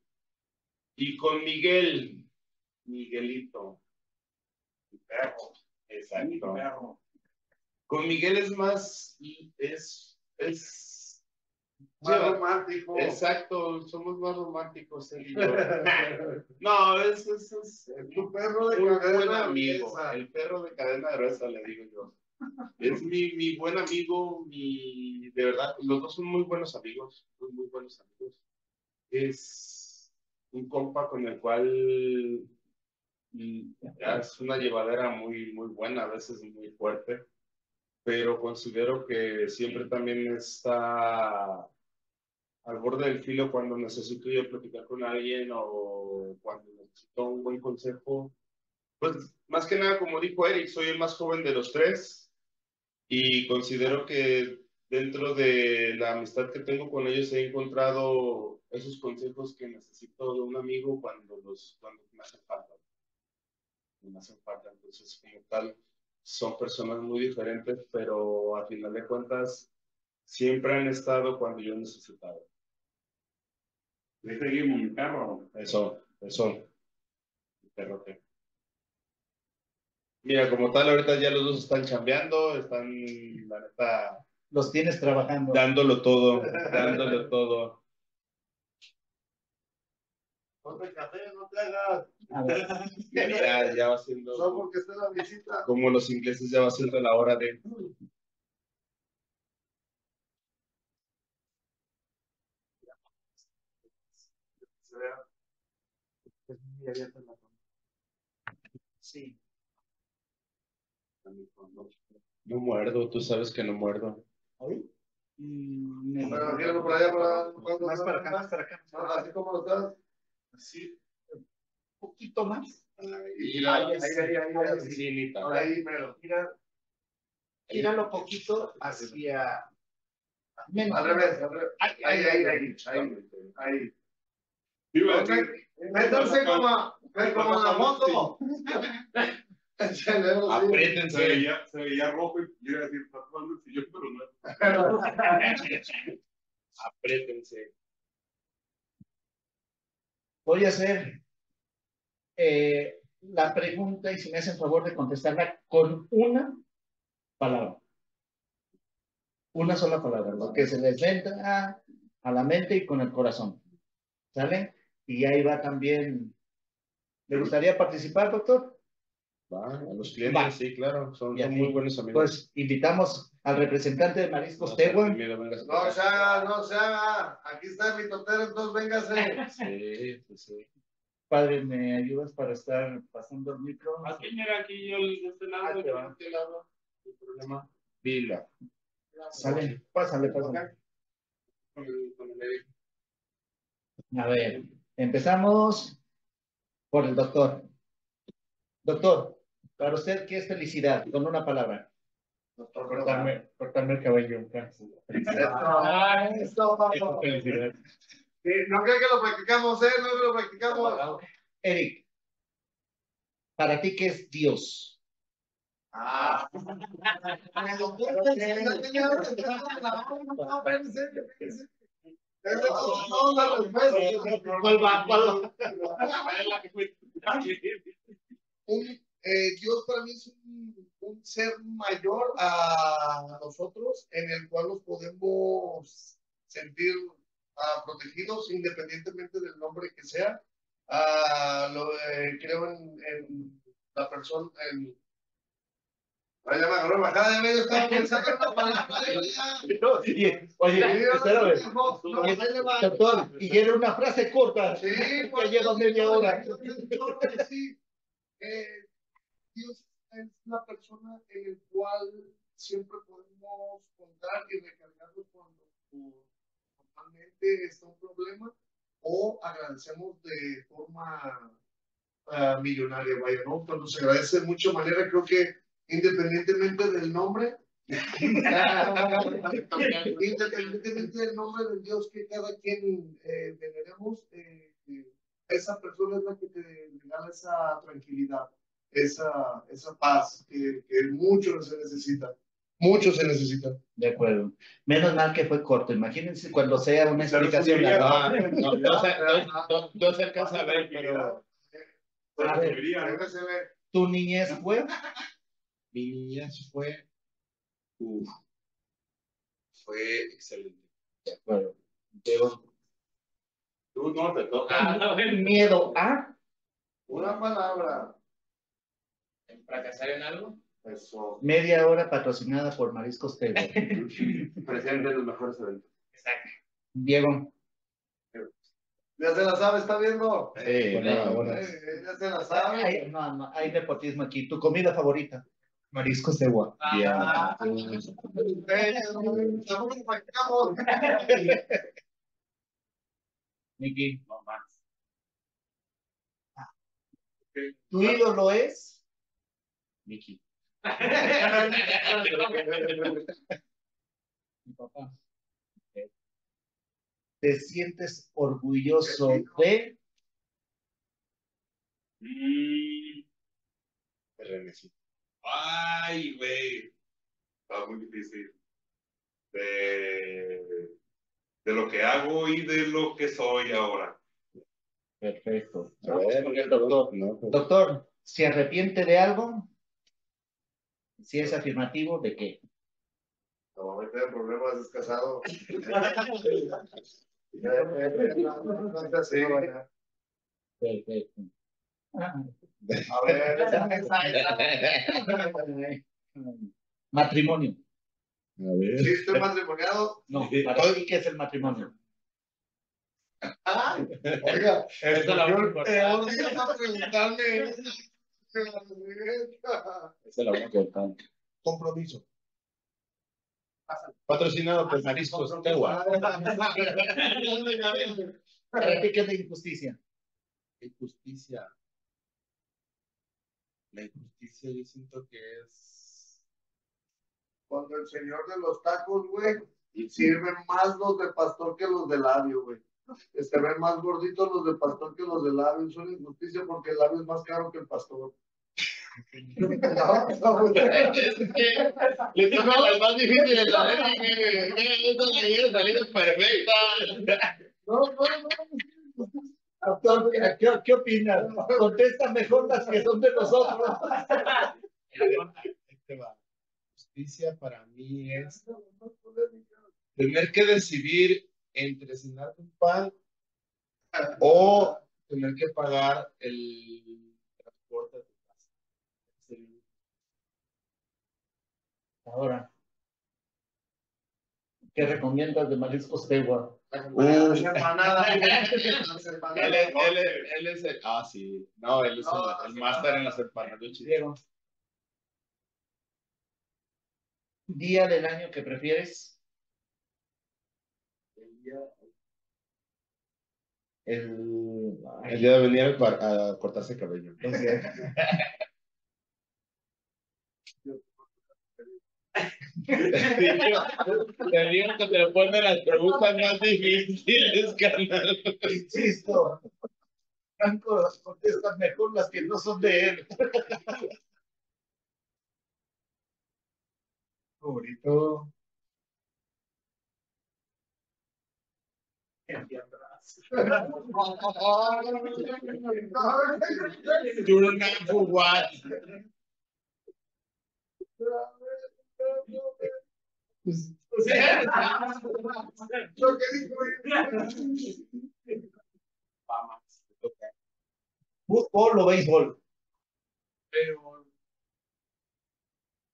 Y con Miguel, Miguelito. Mi perro. Exacto. Con Miguel es más, es, es, Más lleva- romántico. exacto, somos más románticos él y yo. (laughs) No, es, es, es Tu perro de un buen cadena amigo, gruesa. el perro de cadena gruesa, le digo yo. Es mi, mi buen amigo, mi, de verdad, los dos son muy buenos amigos, muy, buenos amigos. Es un compa con el cual mm, es una llevadera muy, muy buena, a veces muy fuerte, pero considero que siempre también está al borde del filo cuando necesito yo platicar con alguien o cuando necesito un buen consejo. Pues más que nada, como dijo Eric, soy el más joven de los tres y considero que dentro de la amistad que tengo con ellos he encontrado esos consejos que necesito de un amigo cuando, los, cuando me hacen falta. Me hacen falta, entonces como tal, son personas muy diferentes, pero a final de cuentas siempre han estado cuando yo necesitaba. Ahí seguimos, mi perro. Eso, eso. Perro que. Mira, como tal, ahorita ya los dos están chambeando, están, la neta, Los tienes trabajando. dándolo todo, dándolo todo. Ponte café, no te hagas. A ver, Ya, ya va Solo siendo, porque esté la visita. como los ingleses, ya va siendo la hora de... sí. No muerdo, tú sabes que no muerdo. Mm, me- Bueno, míralo por allá, para, Más para acá, más para acá. más para acá. Así como lo estás. Así. Un poquito más. Ahí, ahí, ahí, ahí, ahí. Sí, Nita. Por ahí, mero. Mira, gíralo poquito hacia. menos. Al revés, al revés. Ahí, Ahí, ahí, ahí, ahí. Como, como la moto. Acelero, sí. Se veía, se veía rojo y yo iba a decir, está tomando el sillón, pero no. (laughs) Apriétense. Voy a hacer eh, la pregunta y si me hacen favor de contestarla con una palabra. Una sola palabra, lo que se les entra a la mente y con el corazón. ¿Sale? Y ahí va también. ¿Le gustaría participar, doctor? Va, a los clientes, Va. sí, claro, son, muy buenos amigos. Pues invitamos al representante de Mariscos Tegua. Venga, No se haga, no se haga. Aquí está mi totero, entonces véngase. Sí, sí, sí. Padre, ¿me ayudas para estar pasando el micro? Aquí, mira, aquí yo de este lado, Ah, te de este lado, no problema. Vila. Sale, pásale, pásale. A ver, empezamos por el doctor. Doctor, para usted, ¿qué es felicidad? Con una palabra. Cortarme, cortarme el cabello. Ah, vamos. Felicidad. Sí, No creo que lo practicamos, ¿eh? No que lo practicamos. Eric, para ti, ¿qué es Dios? Ah. ¿Cuál va? ¿Cuál va? (laughs) (laughs) Eh, Dios para mí es un, un ser mayor a nosotros en el cual nos podemos sentir ah, protegidos independientemente del nombre que sea. Ah, lo, eh, creo en, en la persona, en... Vaya, me agarró bajada de medio, estaba pensando en una palabra. Oye, oye, espérame. Doctor, y era una frase corta. Sí, Ya lleva media hora. Sí. Eh, Dios es la persona en el cual siempre podemos contar y recargarnos cuando normalmente está un problema o agradecemos de forma ah, millonaria, vaya, ¿no? Cuando se agradece de mucha manera, creo que independientemente del nombre, (laughs) independientemente del nombre del Dios que cada quien eh, veneremos, eh, eh, esa persona es la que te regala esa tranquilidad, esa, esa paz que, que mucho se necesita. Mucho se necesita. De acuerdo. Menos mal que fue corto. Imagínense cuando sea una explicación. Ah, no, no, se- no, no, no se alcanza a ver, pero A ver. ¿Tu niñez fue? (laughs) mi niñez fue. Uf, fue excelente. De acuerdo. Tú no te toca. Miedo a. Una palabra. ¿Fracasar en algo? Eso. Media hora patrocinada por Mariscos Tegua. (laughs) Presente en los mejores eventos. Exacto. Diego. Ya se la sabe, ¿está viendo? Sí, Bueno, no, bueno. Eh, ya se la sabe. Hay, no, no, hay nepotismo aquí. ¿Tu comida favorita? Mariscos Tegua. Bien. Ah, eh. (laughs) Miki. No más. ¿Tu ídolo es? Miki. Mi papá. ¿Te sientes orgulloso de? Mm. Ay, güey. Está muy difícil. De, de lo que hago y de lo que soy ahora. Perfecto. A ver, doctor. no, pues, Doctor, ¿se arrepiente de algo? Si es afirmativo, ¿de qué? No, me tiene problemas, es casado. (laughs) Perfecto. A ver, Matrimonio. A ver. ¿sí estoy matrimoniado? No, para ti, ¿qué es el matrimonio? Ah, oiga, te odio a preguntarme. Esa es la importante. Compromiso. Patrocinado por Mariscos Tegua. ¿Para ti qué es la injusticia? Injusticia. La injusticia yo siento que es. Cuando el señor de los tacos, güey, sirven más los de pastor que los de labio, güey. Se ven más gorditos los de pastor que los de labio. Es una injusticia porque el labio es más caro que el pastor. No, no, güey. Le toca al más difícil de saber. Esta leyenda salió perfecta. No, no, no. Doctor, ¿qué, qué opinas? Contesta mejor las que son de nosotros. Justicia para mí es tener que decidir entre cenar un pan o tener que pagar el transporte a tu casa. Sí. Ahora, ¿qué recomiendas de mariscos Tegua? (laughs) Él él, es, él es el. Ah, sí. No, él es No, el, el sí, máster no. en las empanadas. Diego. ¿Día del año que prefieres? El... El día de venir a, a cortarse el cabello. Te digo que te ponen las preguntas más difíciles, carnal. Insisto, Franco las contestas mejor las que no son de él. Favorito. You're not for what? ¿Fútbol o béisbol?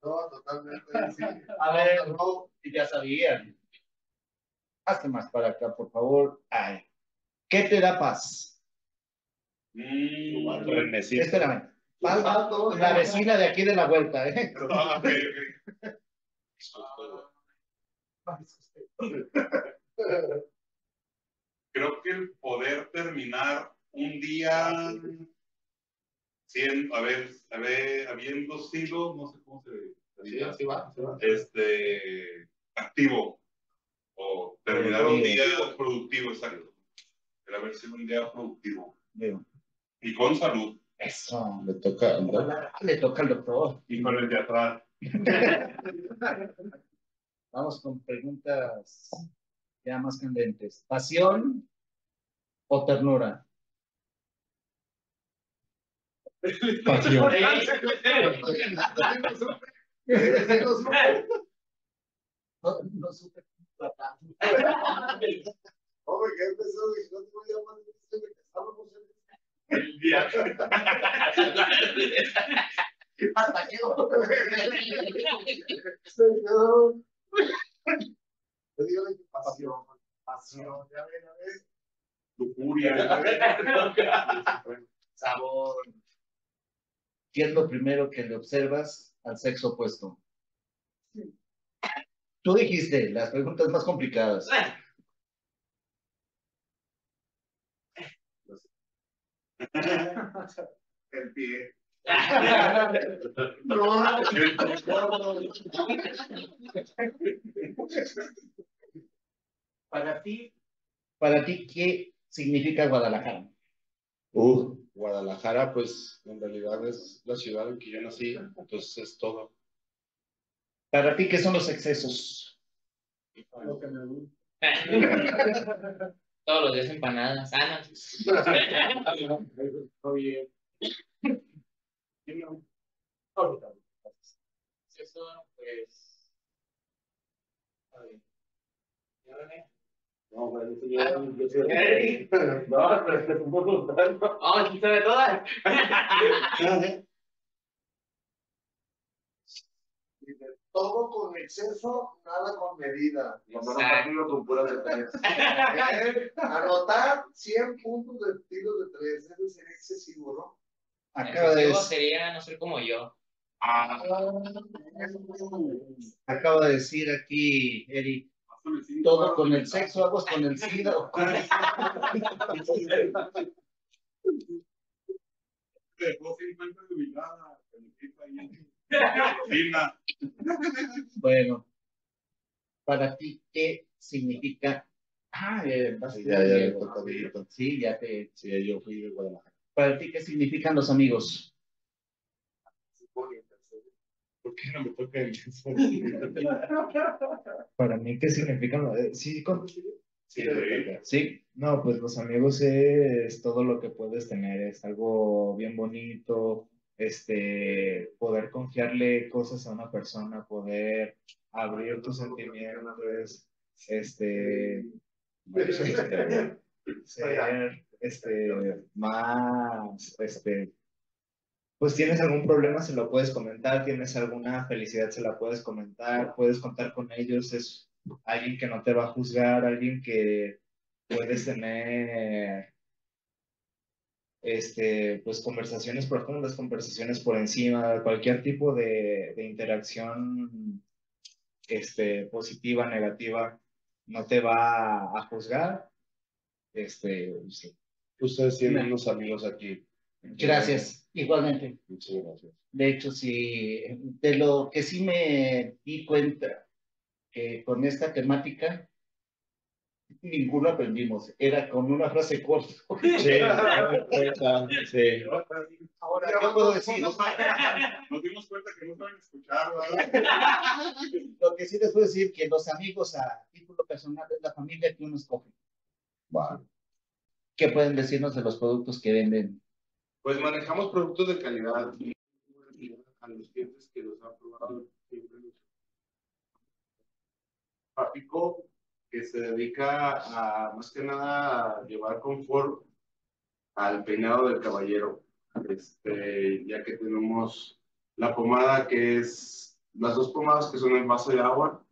No, totalmente. sí. A ver, no, ya sabían. Hazte más para acá, por favor. Ay. ¿Qué te da paz? Mm, Renecí. Espérame. Paz, la vecina de aquí de la vuelta, ¿eh? (laughs) ah, ok, ok. Creo que el poder terminar un día siendo, a ver, a ver, habiendo sido, no sé cómo se Sí, diga, así va, así va. este, activo o terminar un día productivo, exacto. El haber sido un día productivo Digo, y con salud Eso. Le toca. Le toca al doctor. y con el teatral. (laughs) Vamos con preguntas ya más candentes. ¿Pasión o ternura? Pasión. (laughs) No, no supe. (laughs) Hombre, que empezó y no te voy a llamar de casarnos. El día. Hasta que Señor. Te digo que pasión. Pasión, ya ven, a ver. Lujuria. sabor. ¿Qué es lo primero que le observas al sexo opuesto? Tú dijiste las preguntas más complicadas. (laughs) El pie. (laughs) Para ti, para ti, ¿qué significa Guadalajara? Uh, Guadalajara, pues en realidad es la ciudad en que yo nací, entonces es todo. Para ti, ¿qué son los excesos? Lo que me gusta. (laughs) Todos los días empanadas. Ah, no. (laughs) Oye. eso, pues. No, pero yo soy- yo soy- (laughs) No, pero es puedes preguntar. ¡Oh, todas! (laughs) Todo con exceso, nada con medida. Mamá no partido con puras de tres. (laughs) Eh, Anotar 100 puntos de tiro de tres debe ser excesivo, ¿no? Acaba de, sería no ser como yo. acaba de decir aquí, Eric, todo con de el sexo, aguas con el SIDA. o (laughs) con- Dejó 50 de humildad, califica ahí. Fina. Bueno, para ti, ¿qué significa? Ah, eh, vas Ya, ya. Sí, ya te. Sí, yo fui de Guadalajara. Para ti, ¿qué significan los amigos? ¿Por qué no me toca el (laughs) Para mí, ¿qué significan? los- Sí, con- Sí, Sí, no, pues los amigos es todo lo que puedes tener, es algo bien bonito, este, poder confiarle cosas a una persona, poder abrir tus sentimientos, este, este, ser, este, más, este, pues tienes algún problema, se lo puedes comentar, tienes alguna felicidad, se la puedes comentar, puedes contar con ellos, es alguien que no te va a juzgar, alguien que puedes tener este, pues conversaciones profundas, conversaciones por encima, cualquier tipo de, de interacción este, positiva, negativa, no te va a juzgar. Este, sí. Ustedes tienen unos amigos aquí. gracias, igualmente. Muchas gracias. De hecho, sí, de lo que sí me di cuenta que con esta temática, ninguno aprendimos. Era con una frase corta. (laughs) Sí, sí. Ahora, ¿qué puedo decir? (laughs) Nos dimos cuenta que no saben escuchar. (laughs) Lo que sí les puedo decir que los amigos a título personal es la familia que uno escoge. ¿Qué pueden decirnos de los productos que venden? Pues manejamos productos de calidad a los clientes que los han probado siempre. Papico, que se dedica a más que nada a llevar confort al peinado del caballero. Este, ya que tenemos la pomada que es, las dos pomadas que son en base de agua.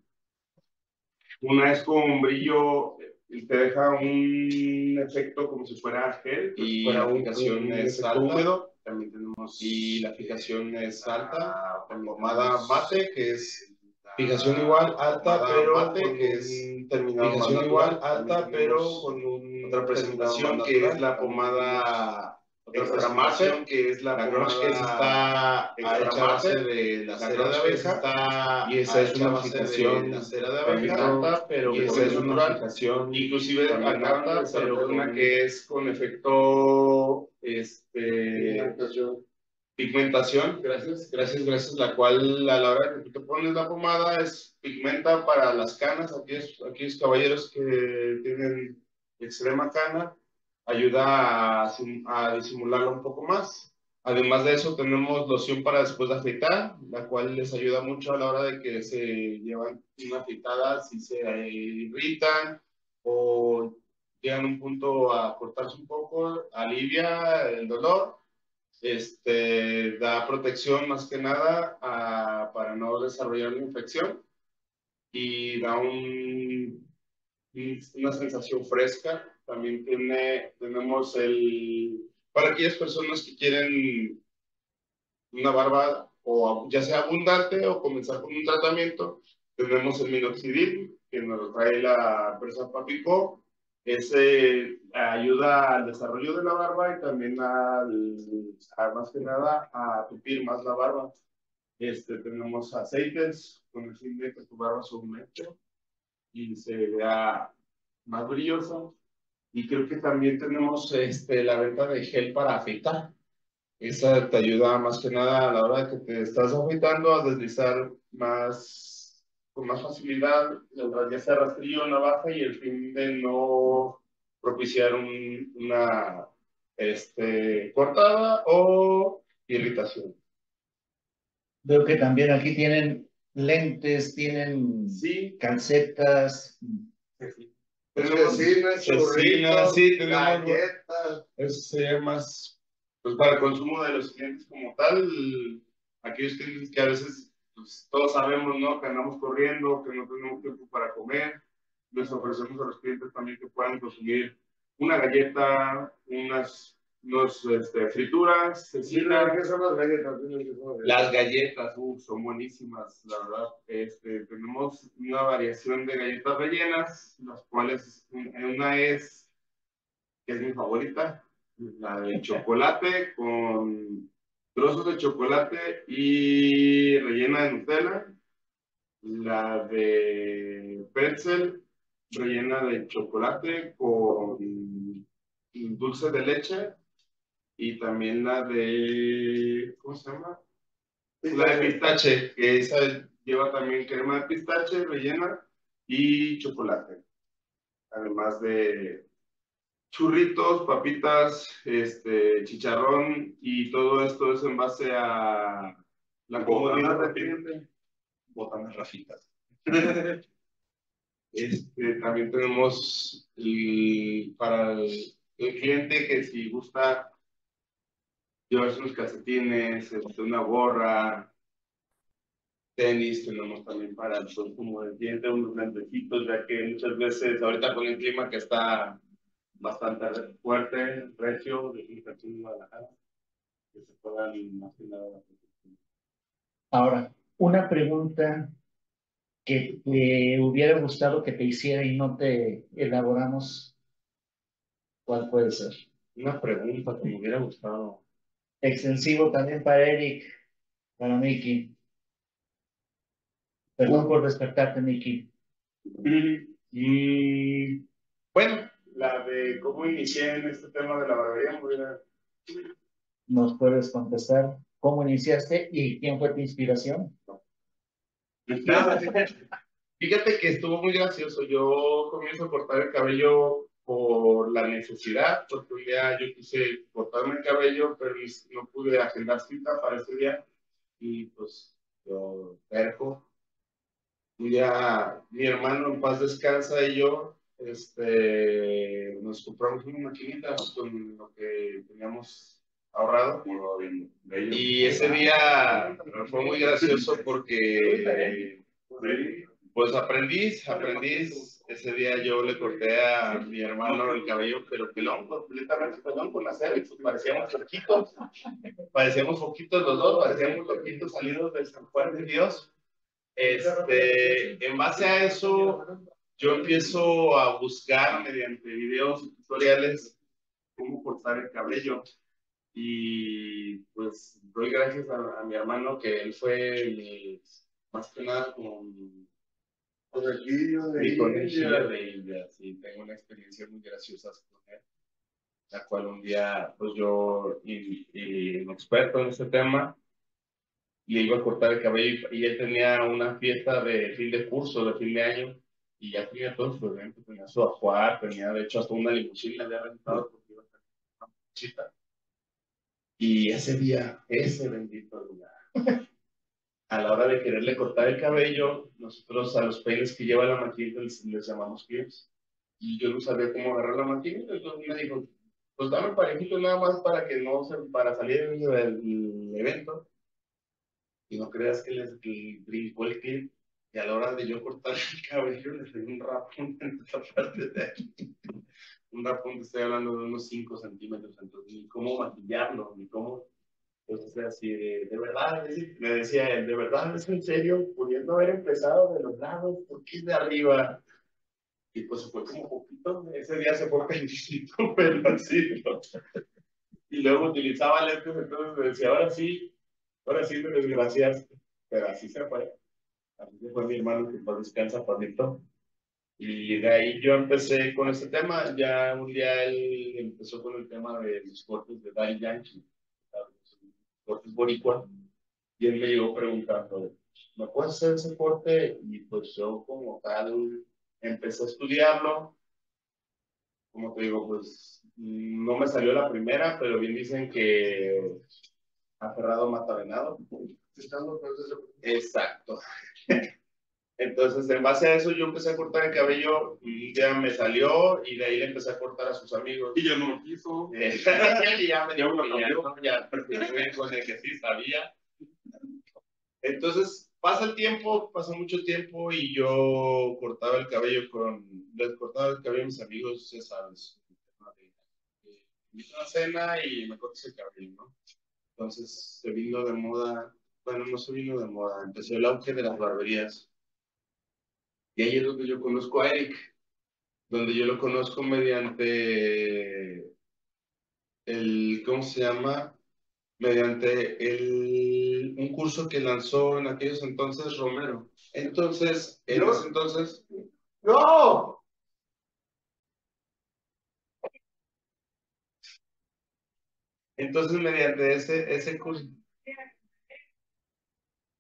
Una es con brillo y te deja un efecto como si fuera gel, Y fuera la un, fijación un es alta. húmedo. También tenemos Y la fijación es alta. la pomada mate, que es Fijación igual alta, pero mate, que es natural. igual alta, pero con un otra presentación que es la pomada extra mate, que es la, La pomada que está extra base de la la cera de abeja. Y esa es una base de la cera de abeja, alta, pero y esa es una fijación inclusive también acá alta, pero una que es con efecto este pigmentación, gracias, gracias, gracias, la cual a la hora que tú te pones la pomada es pigmenta para las canas, aquellos, aquellos caballeros que tienen extrema cana, ayuda a, a disimularla un poco más. Además de eso, tenemos loción para después de afeitar, la cual les ayuda mucho a la hora de que se llevan una afeitada, si se irritan o llegan a un punto a cortarse un poco, alivia el dolor, este, da protección más que nada a- para no desarrollar una infección y da un- una sensación fresca. También tiene, tenemos el, para aquellas personas que quieren una barba o ya sea abundante o comenzar con un tratamiento, tenemos el minoxidil que nos lo trae la empresa Papico. Ese ayuda al desarrollo de la barba y también al, a, más que nada a tupir más la barba. Este, tenemos aceites con el fin de que tu barba se aumente y se vea más brillosa. Y creo que también tenemos este, la venta de gel para afeitar. Esa te ayuda más que nada a la hora que te estás afeitando a deslizar más, con más facilidad, ya sea rastrillo o navaja y el fin de no propiciar un- una este, cortada o irritación. Veo que también aquí tienen lentes, tienen Sí, calcetas. tenemos Cecinas, cecinas, churritos, sí, tenemos galletas. Eso sería más, pues para el consumo de los clientes como tal, aquellos clientes que a veces, pues todos sabemos, ¿no? Que andamos corriendo, que no tenemos tiempo para comer, les ofrecemos a los clientes también que puedan consumir una galleta, unas, unos, este, frituras, cecinas, ¿Qué son las galletas? Las galletas, uh, son buenísimas, la verdad. Este, tenemos una variación de galletas rellenas, las cuales una es, que es mi favorita, la de (laughs) chocolate con trozos de chocolate y rellena de Nutella. La de pretzel rellena de chocolate con dulce de leche y también la de, ¿cómo se llama? La de pistache, que esa lleva también crema de pistache rellena y chocolate. Además de churritos, papitas, este, chicharrón y todo esto es en base a la comodidad del cliente. Botanas rafitas. (laughs) Este, también tenemos el- para el, el cliente que si gusta llevarse unos calcetines, este, una gorra, tenis, tenemos también para el consumo del cliente, unos lentecitos, ya que muchas veces, ahorita con el clima que está bastante fuerte, recio, de aquí en Guadalajara, que se puedan más que nada. Ahora, una pregunta que te hubiera gustado que te hiciera y no te elaboramos. ¿Cuál puede ser? Una pregunta que me hubiera gustado. Extensivo también para Eric, para Miki. Perdón por despertarte, Miki. Mm, bueno, la de cómo inicié en este tema de la barbería, ¿Nos puedes contestar cómo iniciaste y quién fue tu inspiración? (laughs) Fíjate que estuvo muy gracioso. Yo comienzo a cortar el cabello por la necesidad, porque un día yo quise cortarme el cabello, pero no pude agendar cita para ese día. Y pues yo perco. Un día mi hermano en paz descansa y yo este, nos compramos una maquinita con lo que teníamos ahorrado. Y ese día fue muy gracioso porque pues aprendiz, aprendiz. Ese día yo le corté a mi hermano el cabello, pero pelón, completamente pelón con la cera, y pues parecíamos foquitos. Parecíamos foquitos los dos, parecíamos loquitos salidos del San Juan de Dios. Este, en base a eso, yo empiezo a buscar mediante videos y tutoriales cómo cortar el cabello. Y pues doy gracias a, a mi hermano que él fue mi, más que nada como mi Conejillo de mi conejillo de tengo una experiencia muy graciosa con él, la cual un día, pues yo, y, y un experto en este tema, le iba a cortar el cabello y, y él tenía una fiesta de fin de curso, de fin de año, y ya tenía todo su evento, tenía su ajuar, tenía de hecho hasta una limusina ya rentado porque iba a tener una muchita. Y ese día, ese bendito día, (laughs) a la hora de quererle cortar el cabello, nosotros a los peines que lleva la maquinita les, les llamamos clips. Y yo no sabía cómo agarrar la maquinita, entonces me dijo, pues dame parejito nada más para que no se, para salir del, del evento. Y no creas que les brincó el clip. Y a la hora de yo cortar el cabello, les di un rapón en esta parte de aquí. Un rapón que estoy hablando de unos 5 centímetros, entonces ni cómo maquillarlo, ni cómo entonces, así de, de verdad, me decía él, de verdad, es en serio, pudiendo haber empezado de los lados, ¿por qué de arriba? Y pues fue como poquito, ese día se fue pelicito, (laughs) pero así, ¿no? Y luego utilizaba lentes, entonces me decía, ahora sí, ahora sí me desgraciaste, pero así se fue. Fue mi hermano, que pues descansa, Pablito. Y de ahí yo empecé con este tema, ya un día él empezó con el tema de los cortes de Daddy Yankee cortes boricua, y él me llegó preguntando, ¿me puedes hacer ese corte? Y pues yo como tal empecé a estudiarlo, como te digo, pues no me salió la primera, pero bien dicen que aferrado mata venado. Exacto. (laughs) Entonces, en base a eso, yo empecé a cortar el cabello, un día me salió y de ahí le empecé a cortar a sus amigos. Y ya no lo quiso. Eh, (laughs) y ya me (laughs) dijo que ya, no, ya con el que sí sabía. Entonces, pasa el tiempo, pasa mucho tiempo y yo cortaba el cabello con, les cortaba el cabello a mis amigos, ya sabes, a una cena y me cortas el cabello, ¿no? Entonces se vino de moda, bueno, no se vino de moda, empezó el auge de las barberías. Y ahí es donde yo conozco a Eric, donde yo lo conozco mediante el, ¿cómo se llama? Mediante el, un curso que lanzó en aquellos entonces Romero. Entonces, en entonces, ¡No! entonces mediante ese, ese curso,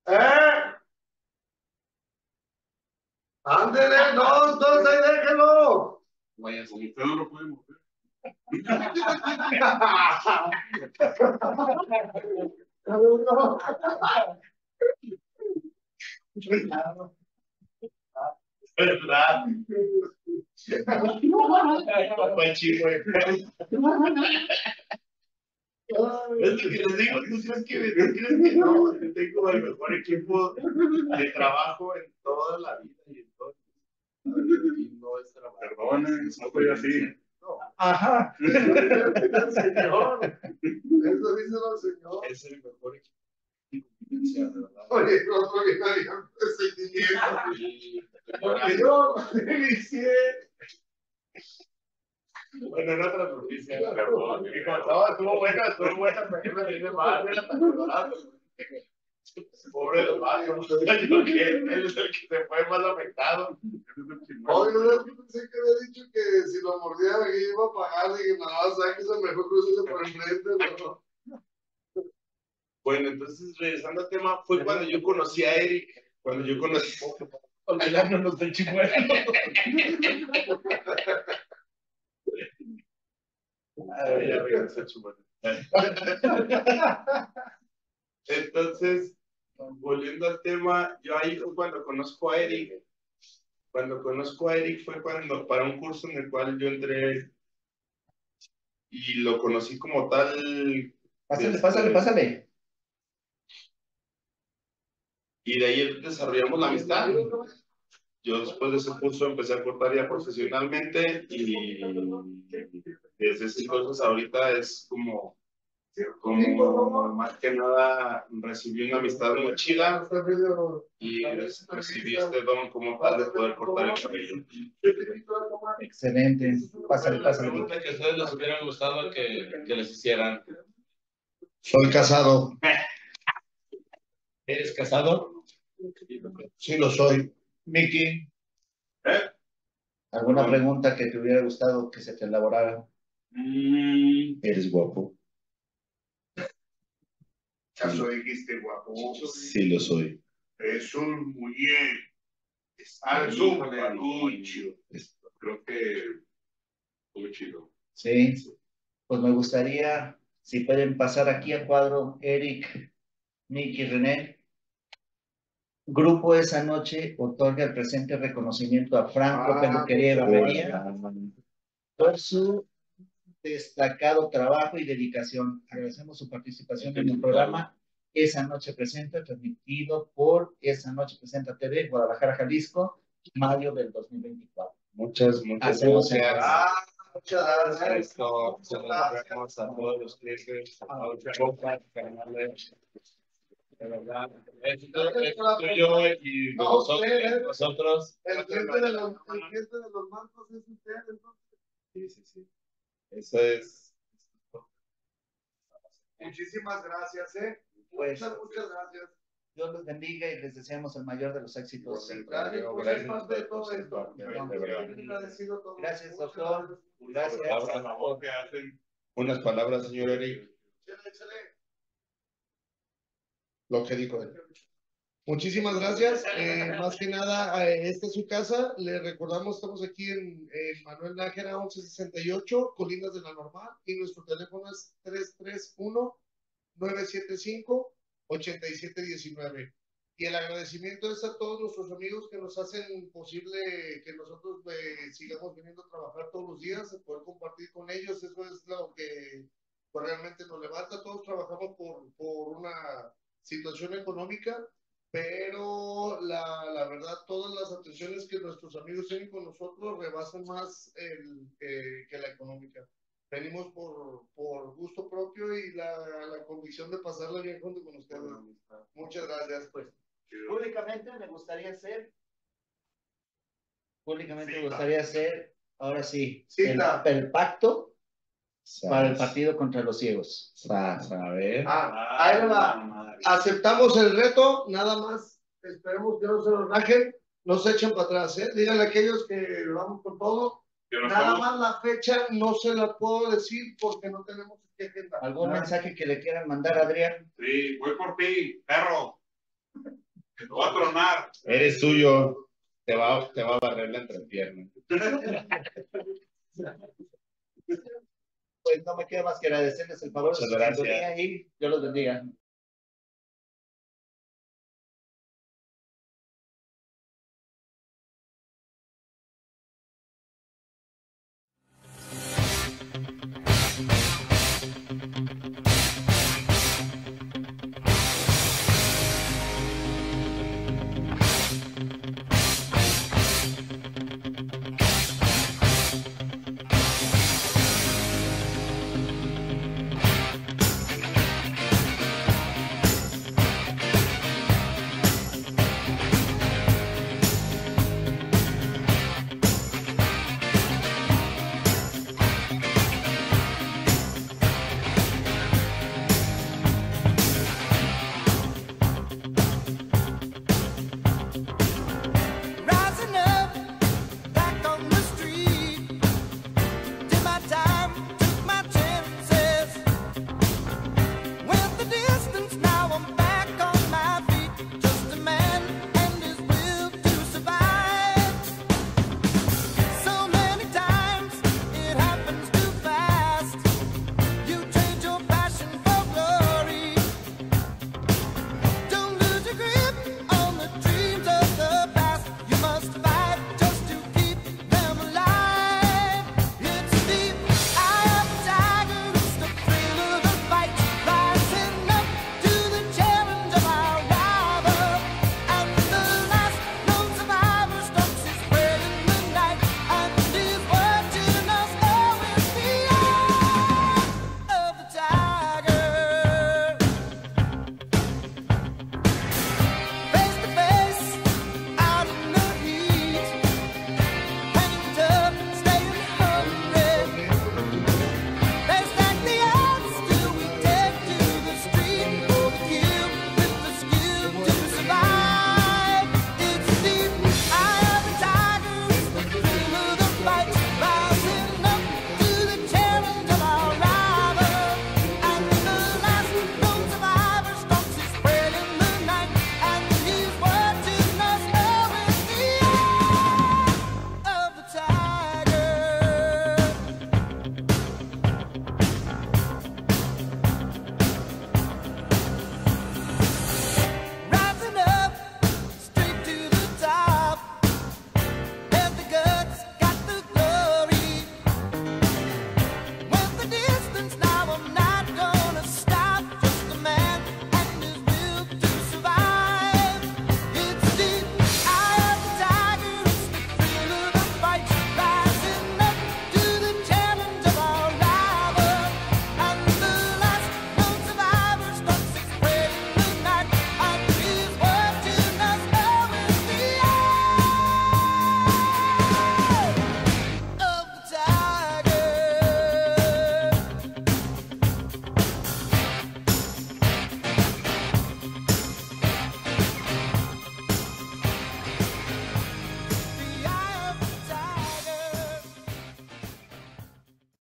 ¿Eh? ¡Ándele! ¡No, entonces ahí déjelo! vaya, sí. Usted no lo puede mover. ¿verdad? Fue chivo, güey. Es lo que les digo, ¿tú crees que, tú crees que no? (laughs) Tengo el mejor equipo de trabajo en toda la vida y en todo. Y no es trabajo. Perdone, no así. Ajá. (laughs) Eso dice el señor. Eso dice el señor. Es el mejor equipo. Oye, había sentimiento. Porque yo me inicié. Bueno, en otras noticias, pero dijo, no, estuvo buena, estuvo buena, pero yo me vine mal, era tan colorado. Pobre de los barrios, yo creo que él es el que se fue más afectado. Oye, no yo pensé que había dicho que si lo mordía que iba a pagar y que nada, saques el mejor cruce por enfrente. ¿no? (laughs) Bueno, entonces, regresando al tema, fue cuando yo conocí a Eric, cuando yo conocí... Olvidándonos del chimuelo. (laughs) Ay, ya regresó el chumano. (laughs) Entonces, volviendo al tema, yo ahí fue cuando conozco a Eric. Cuando conozco a Eric fue cuando, para un curso en el cual yo entré y lo conocí como tal. Pásale, Este, pásale, pásale. Y de ahí desarrollamos la amistad. Yo después de ese curso empecé a cortar ya profesionalmente y desde ese entonces ahorita es como, como más que nada recibí una amistad muy chida y recibí este don como tal de poder cortar el cabello. Excelente. Pásale, pásale. pregunta que ustedes les hubiera gustado que, que les hicieran. Soy casado. (laughs) ¿Eres casado? Sí, lo soy. Miki, ¿Eh? ¿alguna pregunta que te hubiera gustado que se te elaborara? Mm, Eres guapo. ¿Caso dijiste guapo? Sí, lo soy. Es un muy bien. Ah, Es un híjole, panucho. creo que muy chido. Sí. Pues me gustaría, si pueden pasar aquí a cuadro, Eric, Miki, René. Grupo esa noche otorga el presente reconocimiento a Franco Ah, Peluquería y Barbería por su destacado trabajo y dedicación. Agradecemos su participación en el programa Esa Noche Presenta, transmitido por Esa Noche Presenta TV, Guadalajara, Jalisco, mayo del 2024. Muchas, muchas Hacemos el- gracias. Ah, muchas gracias. Lo agradecemos a todos los clientes, a compas, canales. De verdad, Esto es tuyo y No, nosotros. El cliente de los, el de los bancos es usted, entonces. Sí, sí, sí. Eso es. Muchísimas gracias, ¿eh? Pues- Muchas, muchas gracias. Dios los bendiga y les deseamos el mayor de los éxitos. Gracias por ser parte de todo esto. Gracias, doctor. Gracias. Palabras, la voz que hacen. Unas palabras, señor Eric. Échale, échale. Lo que dijo él. Muchísimas gracias. Eh, más que nada, eh, esta es su casa. Le recordamos, estamos aquí en, en Manuel Nájera 1168, Colinas de la Normal, y nuestro teléfono es 331-975-8719. Y el agradecimiento es a todos nuestros amigos que nos hacen posible que nosotros eh, sigamos viniendo a trabajar todos los días, poder compartir con ellos, eso es lo que pues, realmente nos levanta. Todos trabajamos por, por una situación económica, pero la, la verdad, todas las atenciones que nuestros amigos tienen con nosotros rebasan más el, eh, que la económica. Venimos por, por gusto propio y la, la convicción de pasarla bien junto con ustedes. Muchas gracias. Pues. Públicamente me gustaría hacer, públicamente me gustaría hacer, ahora sí, el, Cita. el pacto para el partido contra los ciegos. A ver. Ah, ahí le va. Aceptamos el reto, nada más. Esperemos que no se nos rajen, no se echen para atrás. ¿eh? Díganle a aquellos que vamos con todo. Nada más la fecha no se la puedo decir porque no tenemos que agendar. ¿Algún mensaje que le quieran mandar a Adrián? Sí, voy por ti, perro. (laughs) Te voy a tronar. Eres suyo. Te va, te va a barrer la entrepierna. (laughs) Pues no me queda más que agradecerles el favor de su gracias. y Dios los bendiga.